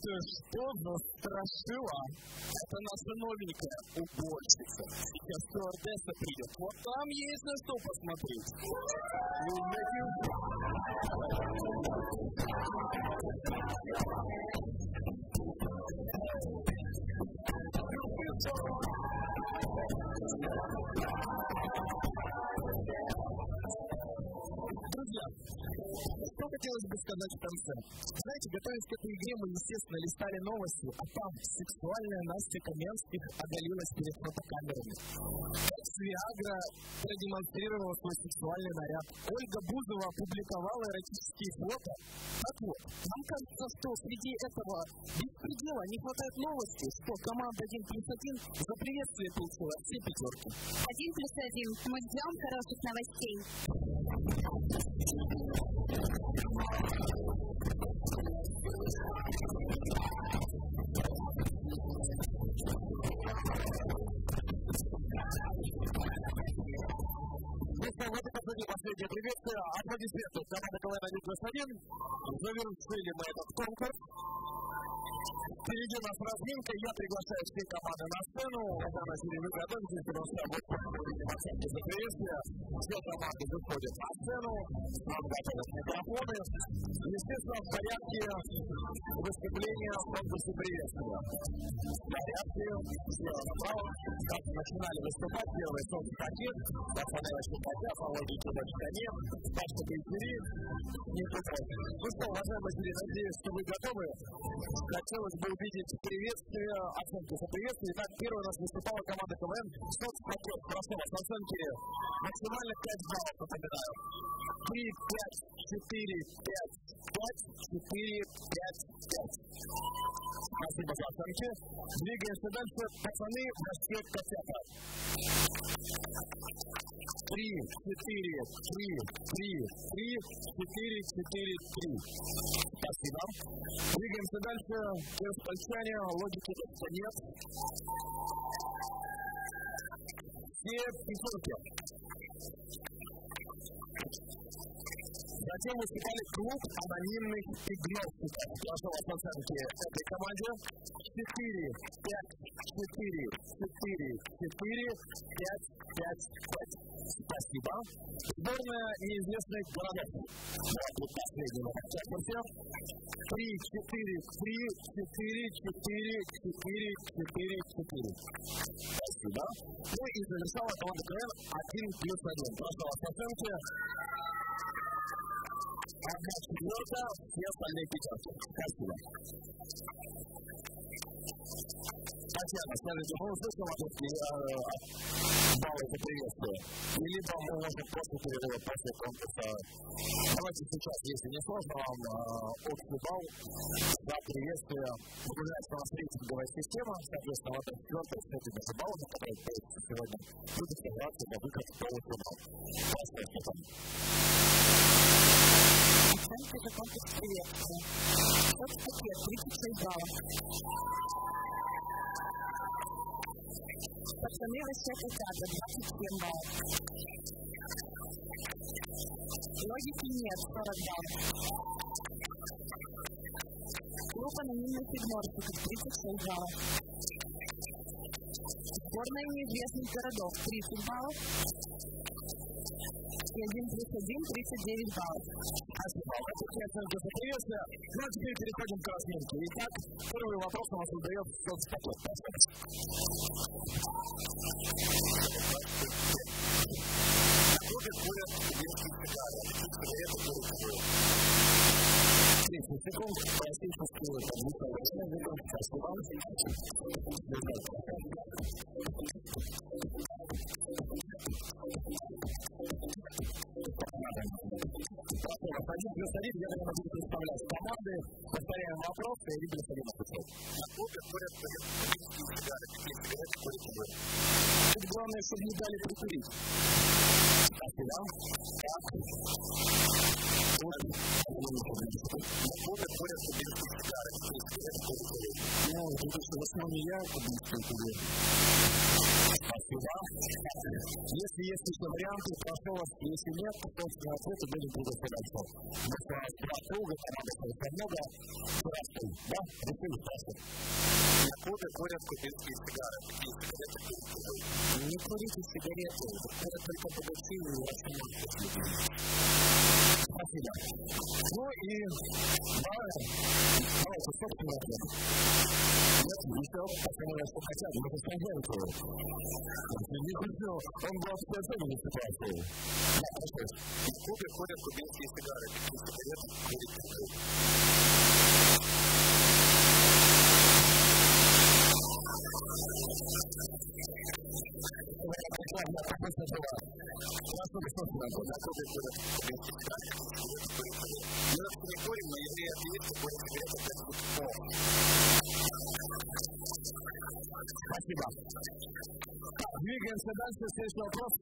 Это что за страшила? Это наша новенькая уборщица. Сейчас стюардесса придет. Вот там есть на что посмотреть. Make you что хотелось бы сказать в конце? Знаете, готовясь к этой игре, мы, естественно, листали новости, а там сексуальная Настя Каменских оголилась перед фотокамерами. Свиагра продемонстрировала свой сексуальный наряд. Ольга Бузова опубликовала эротические фото. Так вот, нам кажется, что среди этого беспредела не хватает новости, что команда 1 плюс 1 за приветствие получила все пятерки. Один плюс один. Мы ждем хороших новостей. Последнее приветствие, аплодисменты. Команда КВН 1 плюс 1. Завершили мы этот конкурс. Впереди у нас разминка. Я приглашаю все команды на сцену. Уважаемые зрители, вы готовитесь, что вот оценки за приветствие. Все команды выходят на сцену. Нам готовят микрофоны. Естественно, в порядке выступления в конкурсе приветствия. В порядке. Слева направо. Как начинали выступать, первый солнце пакет, подпадающий котя, по логике точка нет. Так что периферии не пытайтесь. Ну что, уважаемые зрители, надеюсь, что вы готовы. Хотелось бы увидеть приветствие, оценки за приветствие. Итак, первый у нас выступала команда КВН «Соцпакет». Прошу вас, оценки максимально 5 баллов, напоминаю. 3, 5, 4, 5, 5, 4, 5, 5. Спасибо за оценки. Двигаемся дальше. Пацаны, вообще котята. Три, четыре, три, три, три, четыре, четыре, три. Спасибо. Двигаемся дальше. Кирспольчане, логики просто нет. Все пятерки. Затем выступали клуб анонимных игнорщиков. Прошу вас оценки этой команде. 4, 5, 4, 4, 4, 5, 5, 5. Спасибо. Сборная неизвестных городов. Вот последнего конкурсе. 3, 4, 3, 4, 4, 4, 4, 4. Спасибо. Ну и завершала команда КВН 1 плюс 1. Прошу вас оценки. Одна четвертая, все остальные пятерки. Спасибо. Татьяна, скажите, мы услышим от вас баллы за приветствие? Или там мы можем после перерыва, после конкурса? Давайте сейчас, если не сложно вам, общий балл за приветствие. Что у нас рейтинговая система, соответственно, вот эта четвертая с этими же баллами, которые появятся сегодня, будет сражаться за выход в полуфинал. Поставьте там. Оценка за конкурс приветствия. Соцпакет 36 баллов. Пацаны вообще котята 27 баллов. Логики нет 40 баллов. Клуб анонимных игнорщиков 36 баллов. Сборная неизвестных городов 30 баллов. И 1 плюс 1 39 баллов. Приветствие. Ну а теперь переходим к разминке. Итак, первый вопрос у нас задает соцпакет. Откуда курят кубинские сигары? Сигареты курят 30 секунд. Один один, я думаю, буду представлять команды. Повторяем вопрос, и плюс один отвечает. Откуда курят кубинские сигары? Какие сигареты курят кубинские? Тут главное, чтобы не дали прикурить. Спасибо. Так. Откуда курят кубинские сигары? Какие сигареты потому что в основном я кубинские курю. Спасибо. Если есть еще варианты, прошу вас, если нет, то ответы будем предоставлять. Мы с вами два круга, команда слишком много. Здравствуй. Да? Решили, спрашивай. Откуда курят кубинские сигары? Какие сигареты курят? Не курите сигареты. Курят только богачи и ваши Спасибо. Ну и давай, давайте, собственно, ответ. Нет, еще посмотрим, что хотят, мы его. Не хочу, он был в специальной ситуации. Да, хорошо. В Кубе ходят кубинские сигары. Какие сигареты курить Насколько собственно, откуда курят кубинские сигары? Мы вообще не курим, но если ответить, то курят сигареты, это будет. Спасибо. Так, двигаемся дальше. Следующий вопрос.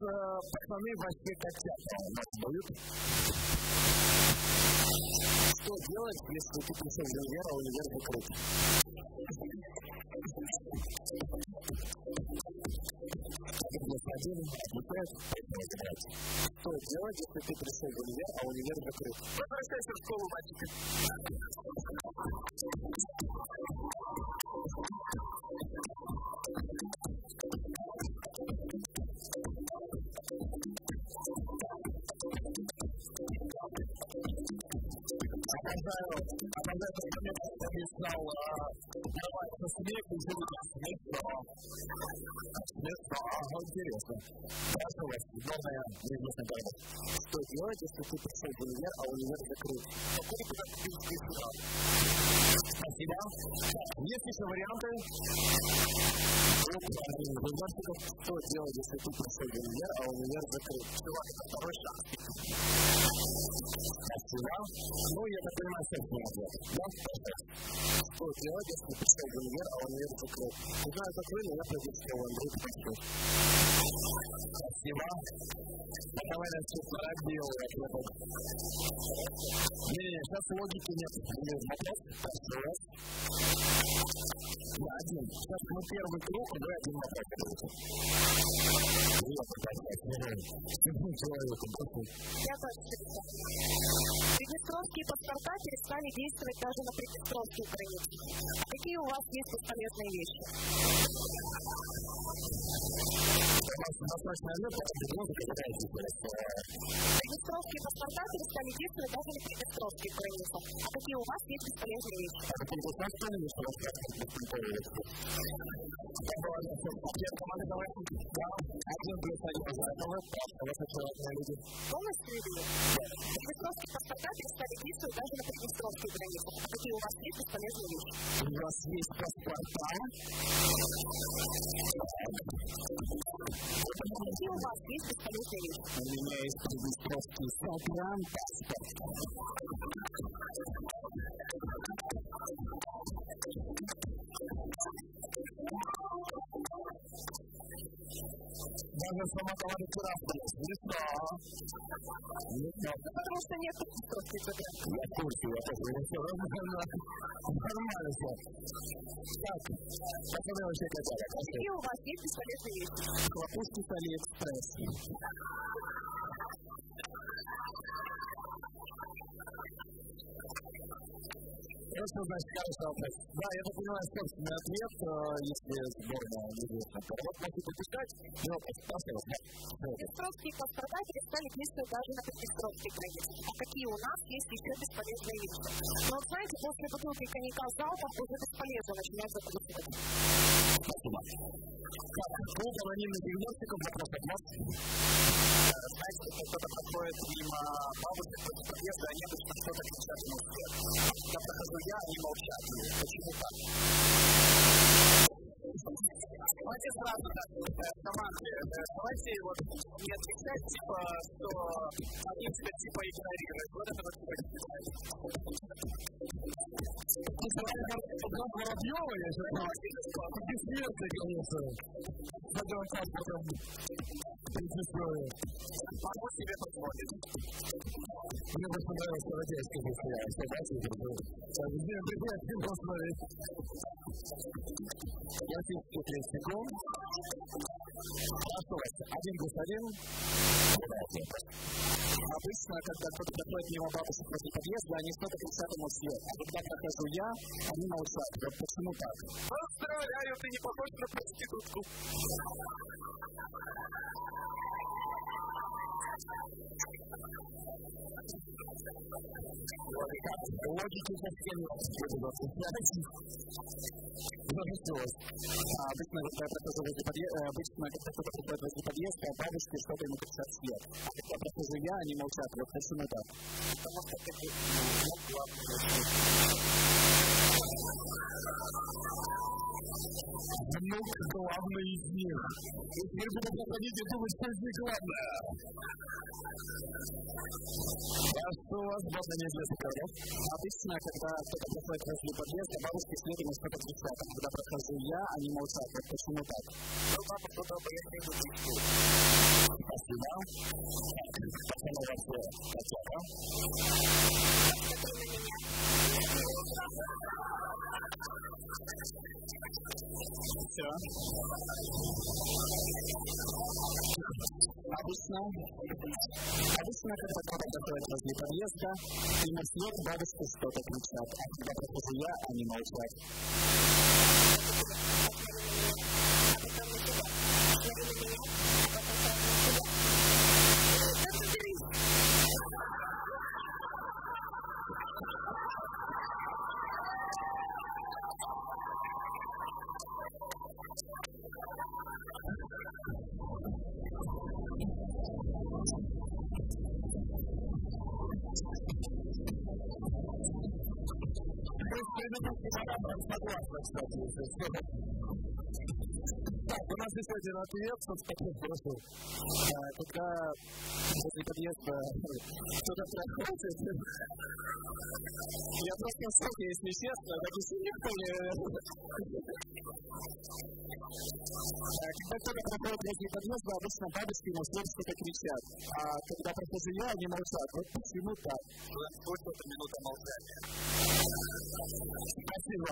Пацаны вообще хотят. Нас дают. Что делать, если ты пришел в универ, а универ закрыт? Плюс один, отвечает, Что делать, если ты пришел в универ, а универ закрыт? Возвращайся в школу, обожаю, обожаю этот момент, когда ты стал давать смех и живут смешно. Смешно, ага, интересно. Прошу вас, главное, неизвестно дорога. Что делать, если ты пришел в универ, а универ закрыт? Какой ты как физический финал? Спасибо. Есть еще варианты? Как что делать, если ты пришел в универ, а универ закрыт? Чувак, это второй шанс. Спасибо. Ну, я так понимаю, что это ответ. Да? Что делать, если пришел в универ, а универ закрыт? Не знаю, закрыли, я пойду в Андрей. Спасибо. Давай нас честно разбил ответок. Не-не, сейчас логики нет. Есть вопрос? Вопрос. Да, один. Сейчас мы первый круг, а вы один вопрос. Я попадаю. Человеку, больше. Я тоже Приднестровские паспорта перестали действовать даже на Приднестровской границе. А какие у вас есть бесполезные вещи? Восточная это музыка, Thank you for какая Приднестровские паспорта перестали действовать даже на Приднестровских границах. А какие у вас есть бесполезные вещи? Что один это человечные люди. Полностью или Приднестровские паспорта перестали действовать даже на. А какие у вас есть бесполезные вещи? У вас есть паспорта. Какие у вас есть бесполезные вещи? У меня есть приднестровский загранпаспорт. Даже сама команда Тирасполя. Смешно. Смешно. Потому что нет Приднестровских заграничных. Я в курсе, я тоже. Я все нормально. Нормально все. Так, посмотрим вообще хотят. Какие у вас есть бесполезные вещи? Хлопушки с Алиэкспресс. Просто, значит, хороший вопрос. Да, я так понимаю, собственный ответ, э, если сборная неизвестна. Вот можете подписать, но спасибо. Приднестровские паспорта перестали действовать даже на Приднестровской границе. А какие у нас есть еще бесполезные вещи? Но знаете, после бутылки коньяка залпом уже бесполезно начинать закручивать. Спасибо. Так, клуб анонимных диагностиков, вопрос от вас. Знаете, если кто-то проходит мимо бабушки после подъезда, они обычно что-то я, они молчат. Почему так? Давайте сразу так, команды. Э, Давайте вот не отвечать, типа, что они тебя типа игнорируют. Вот это вот типа Вопрос Воробьева, я сейчас бессмертный, конечно. Пойдем там потом Приднестровье. Могу себе позволить. Мне просто нравится а все, дальше уже было. Где приходит фильм смотреть? Я все 30 секунд. Вас, один плюс один. Обычно, когда кто-то проходит мимо бабушек после подъезда, они что-то кричат ему вслед. А когда прохожу я, они молчат. Вот почему так? Поздравляю, ты не похож на проститутку. Логики совсем. А обычно, когда прохожу обычно, когда кто-то возле подъезда, бабушки что-то ему кричат вслед. А когда прохожу я, они молчат. Вот почему так? Потому что это главное. Внук главный из них. И теперь буду проходить и думать, что из них главное. А что у вас было неизвестно когда? Обычно, когда кто-то приходит возле подъезда, бабушки вслед ему что-то кричат. А когда прохожу я, они молчат. Вот почему так? Ну, папа, кто-то поехал в Спасибо. Пацаны, вас Татьяна. Все. Обычно, обычно, когда кто-то проходит возле подъезда, ему вслед бабушки что-то кричат, а когда прохожу я, они молчат. Кстати, так, у нас еще один ответ, собственно, хорошо. Когда после подъезда кто-то проходит, я просто в шоке, если честно, так и никто не... Когда кто-то проходит возле подъезда, обычно бабушки на всех что-то кричат. А когда прохожу я, они молчат. Вот почему так? Вот это минута молчания. Спасибо.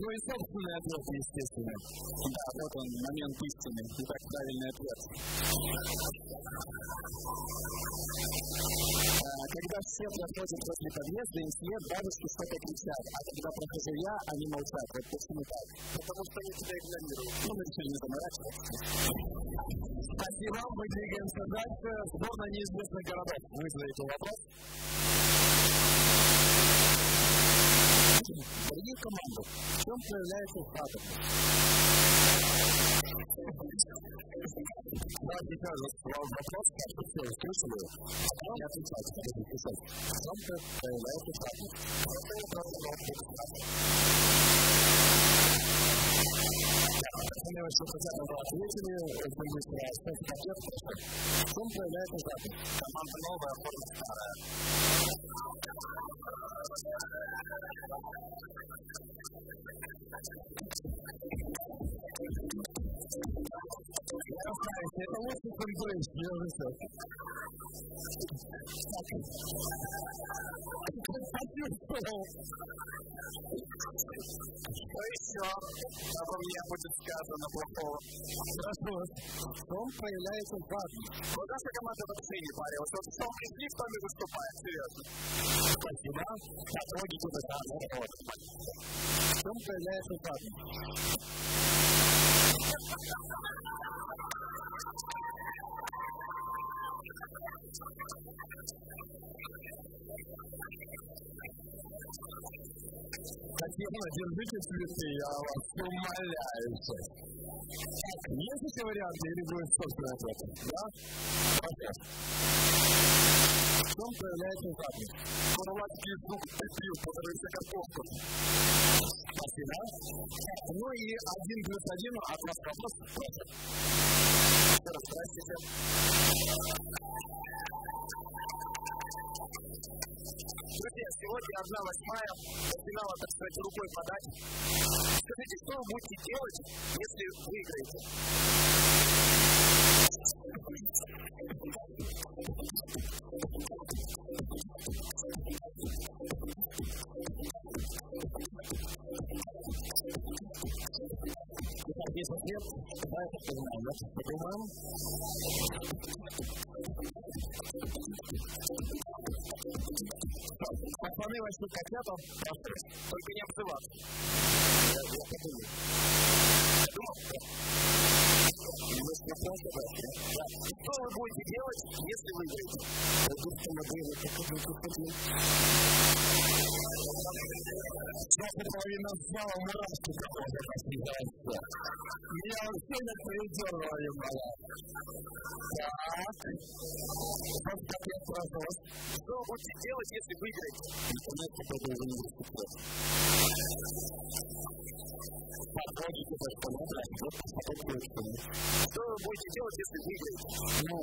Ну и собственный ответ, естественно. Да, вот он, момент истины. Итак, правильный ответ. Когда все проходят после подъезда, им след бабушки что-то кричат, а когда прохожу я, они молчат. Вот почему так? Потому что они тебя игнорируют. Ну, мы решили не заморачиваться. Спасибо, мы двигаемся дальше. Сборная неизвестных городов. Вы задаете вопрос. Дорогие команды, в чем проявляется фактор? Да, сейчас вам вопрос, как вы все услышали, а не отвечать, хотите писать. В чем проявляется фактор? Это вопрос о Мне очень хотят бы ответили, очень быстро, что это пакет, в чем проявляется фактор? Команда новая, форма старая. Знаете, это лучше конкуренции, я уже все. Почувствовал. Что еще обо мне будет сказано плохого? Хорошо. В чем проявляется важность? Вот наша команда вообще не парилась. Вот что пришли, в том и выступает. Серьезно. Спасибо. Так, логику это да, вот. В чем проявляется важность? Татьяна, держите цветы, я вас умоляю. Есть еще варианты или будет собственный ответ? Да? В чем проявляется запись? Курлатский звук пил, который за картошку. Спасибо. Ну и один плюс один от вас вопрос. Еще раз, здравствуйте. Сегодня одна восьмая, финала, так сказать, рукой подать. Скажите, что вы будете делать, если выиграете? Есть ответ. Давайте подумаем. Давайте подумаем. Пацаны, ваши котята, Только не обзываться. я да. Что вы будете делать, если выиграете? Допустим, например, какой-нибудь кусок Сейчас половина зала мурашки какой-то посмеяется. Меня вообще не передергивали, мало. Так. Вот как я вопрос. Что вы будете делать, если выиграете? Интернет какой-то в университет. Так, логика, так что надо, вот посмотреть точно. Что вы будете делать, если выиграете? Ну,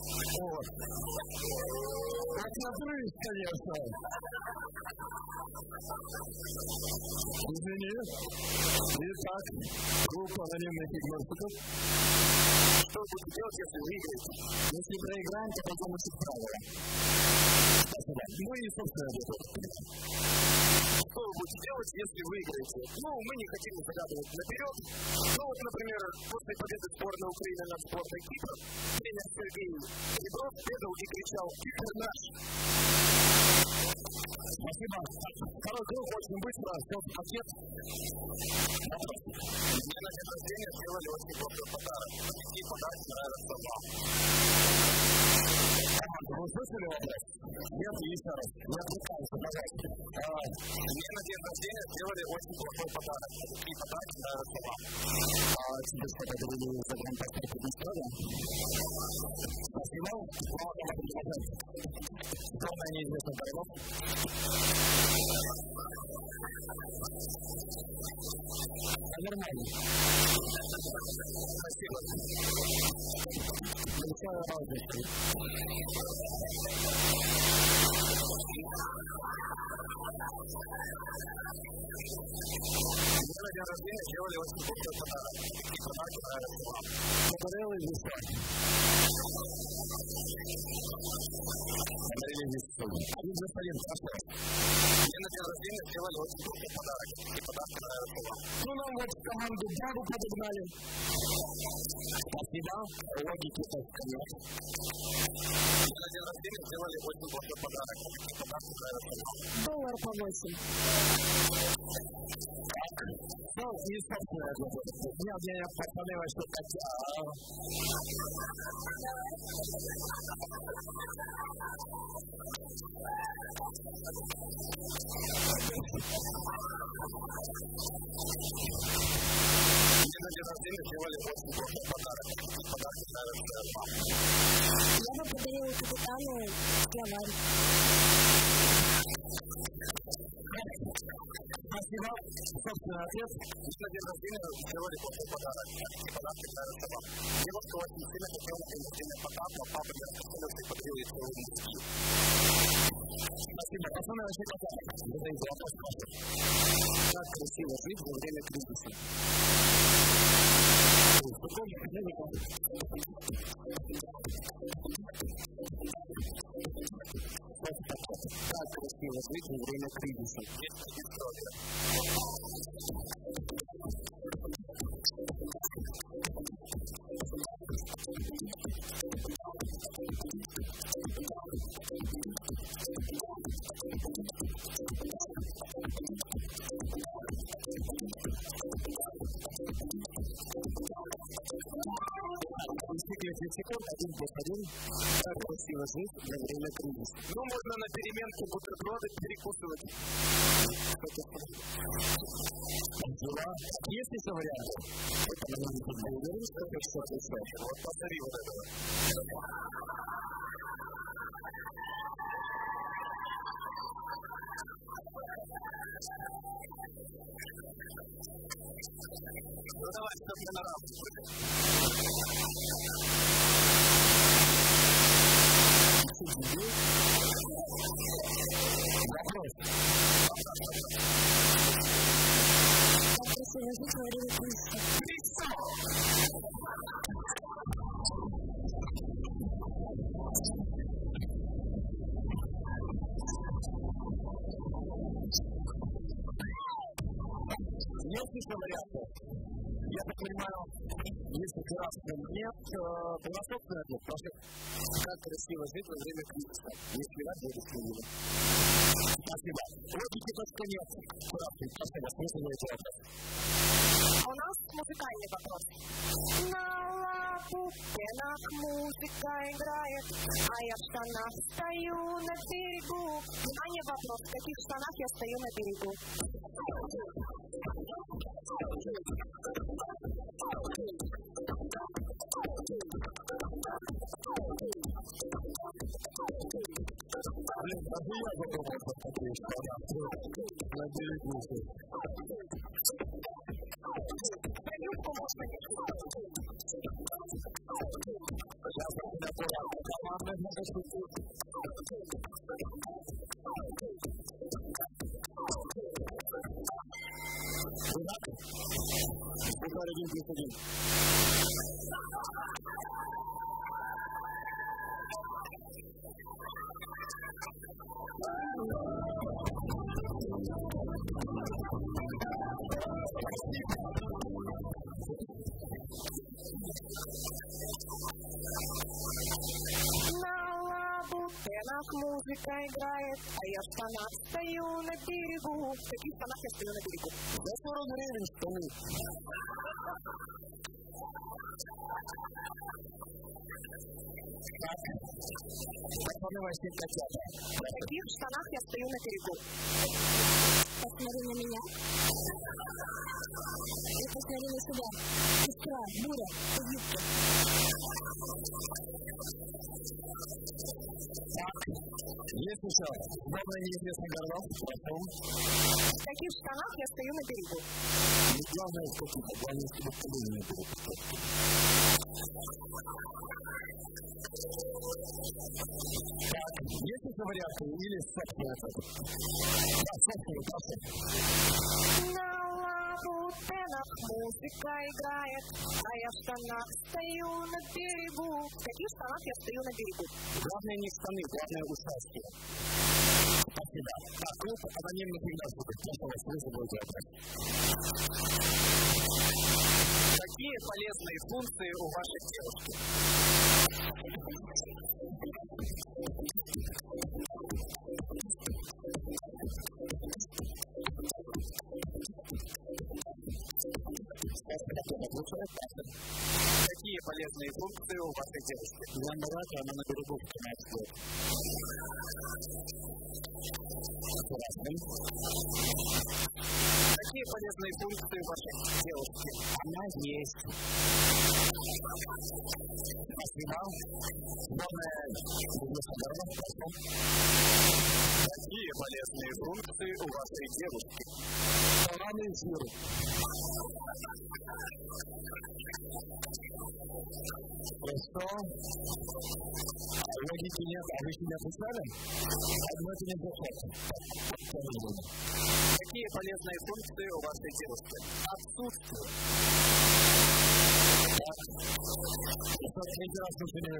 Так, просто ответ. О. Посмотрюсь, конечно. Извини. Итак, группа анонимных игнорщиков. Что вы будете делать, если выиграете? Если проиграем, то потом учить правила. Спасибо. Ну и, собственно, это. Что вы будете делать, если выиграете? Ну, мы не хотим загадывать наперед. Ну, вот, например, после победы сборной Украины над сборной Кипра, тренер Сергей Ребров бегал и кричал «Кипр наш!» Спасибо. Второй круг очень быстро. Все в пакет. Мне на день рождения сделали очень плохой подарок. Какие подарки нравятся вам? Вы слышали вопрос? Нет, еще раз. Не отвлекайся, пожалуйста. Мне на день рождения сделали очень плохой подарок. Какие подарки нравятся вам? А тебе что, подарили загранпаспорт Приднестровья? Спасибо. Ладно, могу продолжать. Полная неизвестная дорога. Нормально. Спасибо. 你笑的话，我就。На день рождения сделали очень плохой подарок. Какие подарки нравятся вам? Подарил и весна. Подарили весну. Один господин, прошу. Мне на день рождения сделали очень плохой подарок. Какие подарки нравятся вам? Ну, нам вот команду Бабу подогнали. Спасибо. Логики так, конечно. Мне на день рождения сделали очень плохой подарок. Какие подарки нравятся вам? Доллар по 8. Ну, не собственное Нет, мне пацаны вообще хотят. Мне на день рождения сделали очень плохой подарок. Какие подарки нравятся вам? Я бы подарила капитану словарь. Спасибо. Собственный ответ. Мне на день рождения сделали плохой подарок. Какие подарки нравятся вам? Девушка очень сильно хотела на день рождения кота, но папа не раскошелился и подарил ей целую носки. Спасибо. Пацаны вообще хотят. Задайте вопрос. Как красиво жить во время кризиса? Спокойно, музыка. Как красиво жить во время кризиса? 30 секунд, один господин. Как красиво жить во время кризиса? Ну, можно на переменке бутерброды перекусывать. Дела. Есть еще варианты? Это мы не уверен, что это что-то еще. Вот посмотри вот это. Ну, давай, что мне на раз. На собственный ответ. Как красиво жить во время кризиса, если я буду кризисом. Спасибо. Логики точка нет. Спасибо. Смысл не эти вопросы. У нас музыкальный вопрос. На лапу пенах музыка играет, а я в штанах стою на берегу. Внимание, вопрос. В каких штанах я стою на берегу? Блин, а бы я задумался, какие штаны. На пенах музыка играет, а я в штанах стою на берегу. В каких штанах я стою на берегу? За 40 гривен штаны. Пацаны вообще котята. В каких штанах я стою на берегу? Посмотри на меня. И посмотри на себя. Искра, буря, улыбка. Есть еще. Главное, неизвестный горлов. Потом. В каких штанах я стою на берегу? Главное, в каких-то главное, чтобы колени не было. Так, есть еще варианты или это? Да, собственно, прошу. На лабутенах музыка играет, а я в штанах стою на берегу. В каких штанах я стою на берегу? Главное не штаны, главное участие. Спасибо. Так, клуб анонимных игнорсов. Прошу вас, вы забудете вопрос. Какие полезные функции у вашей девушки? Какие полезные функции у вашей девушки? Я Марата, она на берегу в канадской. Красный. Какие полезные функции у вашей девушки? Она есть. Спасибо. Главное. Какие полезные функции у вашей девушки? Сыр. Что? Логики нет, а вы еще не отвечали? Одно это не доход. Какие полезные функции у вашей девушки? Отсутствие. Что, третий раз нужно меня?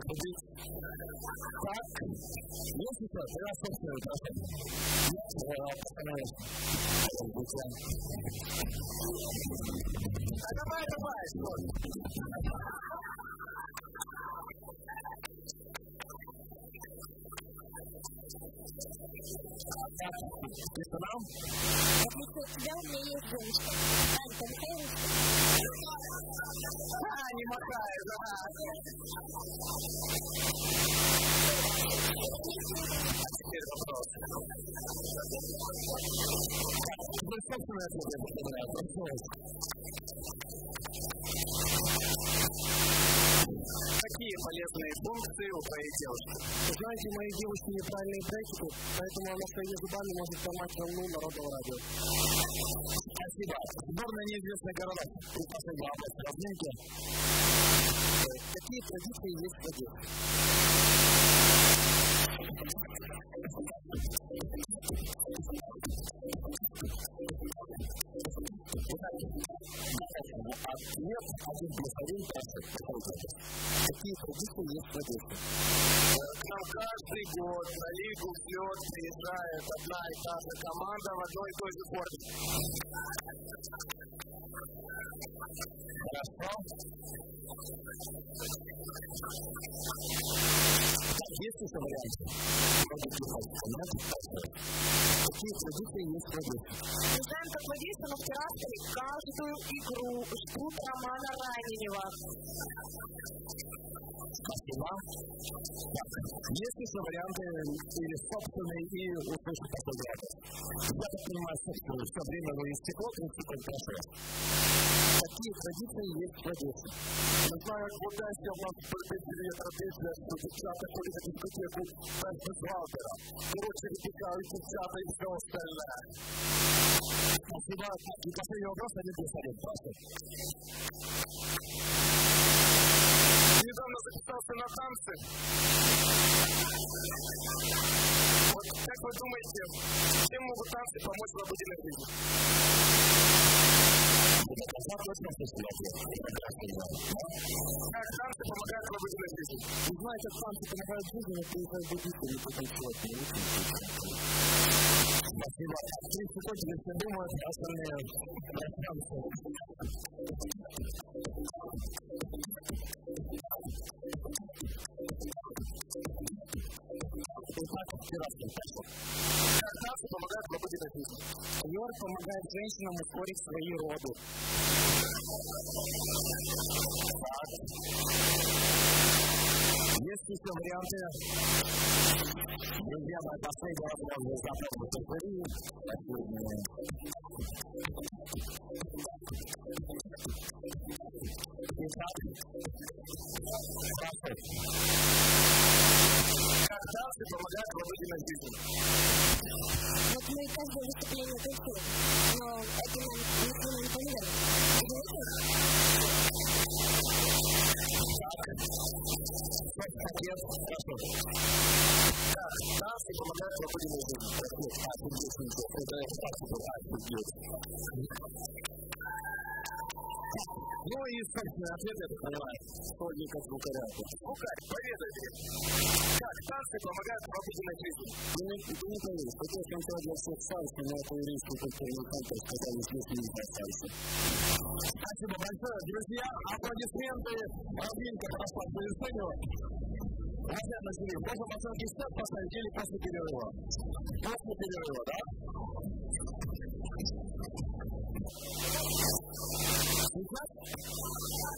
Так. Есть еще? Собственно, прошу. Остановись. А давай, давай, что? Ты сказал? Потому что у тебя у меня есть девушка. Ань, ты махай Какие полезные функции у твоей девушки? Вы знаете, у моей девушки неправильные брекеты, поэтому она своими зубами может сломать волну народного радио. Спасибо. Сборная неизвестных городов. И последний вопрос. Разминки. Какие традиции есть в воде? Ответ один плюс один. Какие традиции есть в нам каждый год на Лигу взлет приезжает одна и та же команда в одной и той же форме. Хорошо. Есть еще варианты? Нет? Какие традиции есть в воде? Мы знаем, как в Одессе на Тирасполе каждую игру ждут Романа Раненева. Спасибо. Так, есть еще варианты или собственные, и услышать последний вопрос. Я так понимаю, что все время вы истекло, принципы прошу. Какие традиции есть в Одессе? Не знаю, в Одесі у нас приписує традиція, що дівчата ходять на дискотеку без бюстгальтера. Коротше, відпікають дівчата і все остальне. Спасибо. И последний вопрос, один плюс один. Недавно записался на танцы. Вот как вы думаете, чем могут танцы помочь в обыденной жизни? Как танцы помогают в обыденной жизни? Не знаю, как танцы помогают жизни, но приезжают буддисты, не такой человек, не Спасибо. Три секунды, все думают, остальные пространство. Помогают пробудить жизни? Йорк помогает женщинам ускорить свои роды. Есть еще варианты. Друзья мои, последний повтори. Итак, спрашивай. Как танцы помогают пробудить жизни? Вот мы каждое выступление танцуем, но это нам никто не. Как танцы помогают пробудить жизни? Пакет, офигеть, ничего. Это практика, офигеть. И, собственно, ответ я понимаю. Стольника звукаря. Звукарь, поведайте. Как танцы помогают пробудить жизни? Не, ты не поверишь, это сначала для всех станций, но это еврейский конкурентанты сказали, если не станции. Спасибо большое, друзья. Аплодисменты. Разминка прошла по сцену. Уважаемые жюри, можно оценки 60 поставить или после перерыва? После перерыва, да?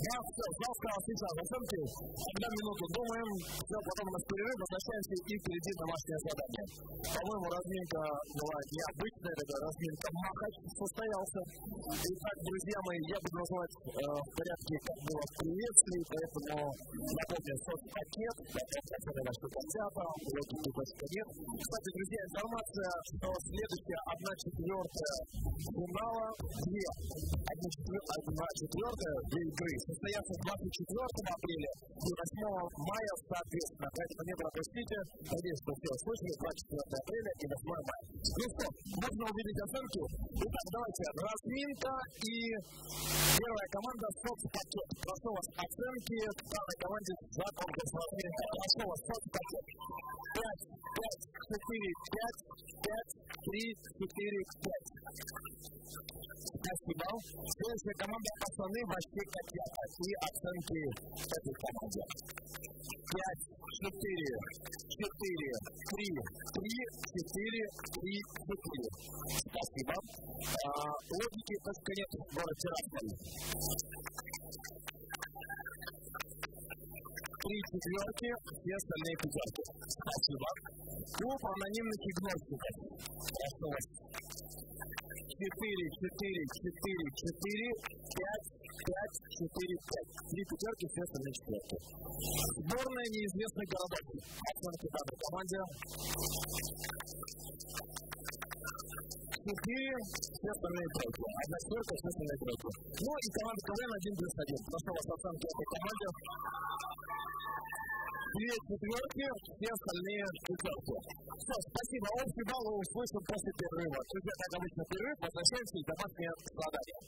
Да, все, зал сказал сейчас. Оценки. Одна минуту думаем. Все, потом у нас перерыв, возвращаемся и впереди домашнее задание. По-моему, разминка была необычная, это разминка Махач состоялся. Итак, друзья мои, я буду называть э, в порядке, как было в приветствии, поэтому напомню, соцпакет, пакет, который ваш котята, нет. Кстати, друзья, информация, что следующая одна четвертая финала, две, одна четвертая, две игры состоятся 24 апреля и 8 мая соответственно. Поэтому не пропустите. Надеюсь, что все услышали. 24 апреля и 8 мая. Ну что, можно увидеть оценки? Итак, давайте. Разминка и первая команда соцпакет. Прошу вас оценки к данной команде за конкурс разминка. Прошу вас соцпакет. 5, 5, 4, 5, 5, 3, 4, 5. Спасибо. Следующая команда пацаны вообще котята. И оценки этой команде. Пять, четыре, четыре, три, три, четыре, три, четыре. Спасибо. А, логики только нет в город Тирасполь. Три четверки, все остальные пятерки. Спасибо. Клуб анонимных игнорщиков. Прошу вас. 4, 4, 4, 4, 5, 5, 4, 5. Три пятерки, все остальные четверки. Сборная неизвестных городов. Оценки данной команде. Четыре, все остальные тройки. Одна четверка, все остальные тройки. Ну и команда КВН 1 плюс 1. Прошу вас оценки этой команде две четверки, все остальные четверки. Все, спасибо. Общий балл услышим после перерыва. Как обычно, перерыв, возвращаемся и домашнее задание.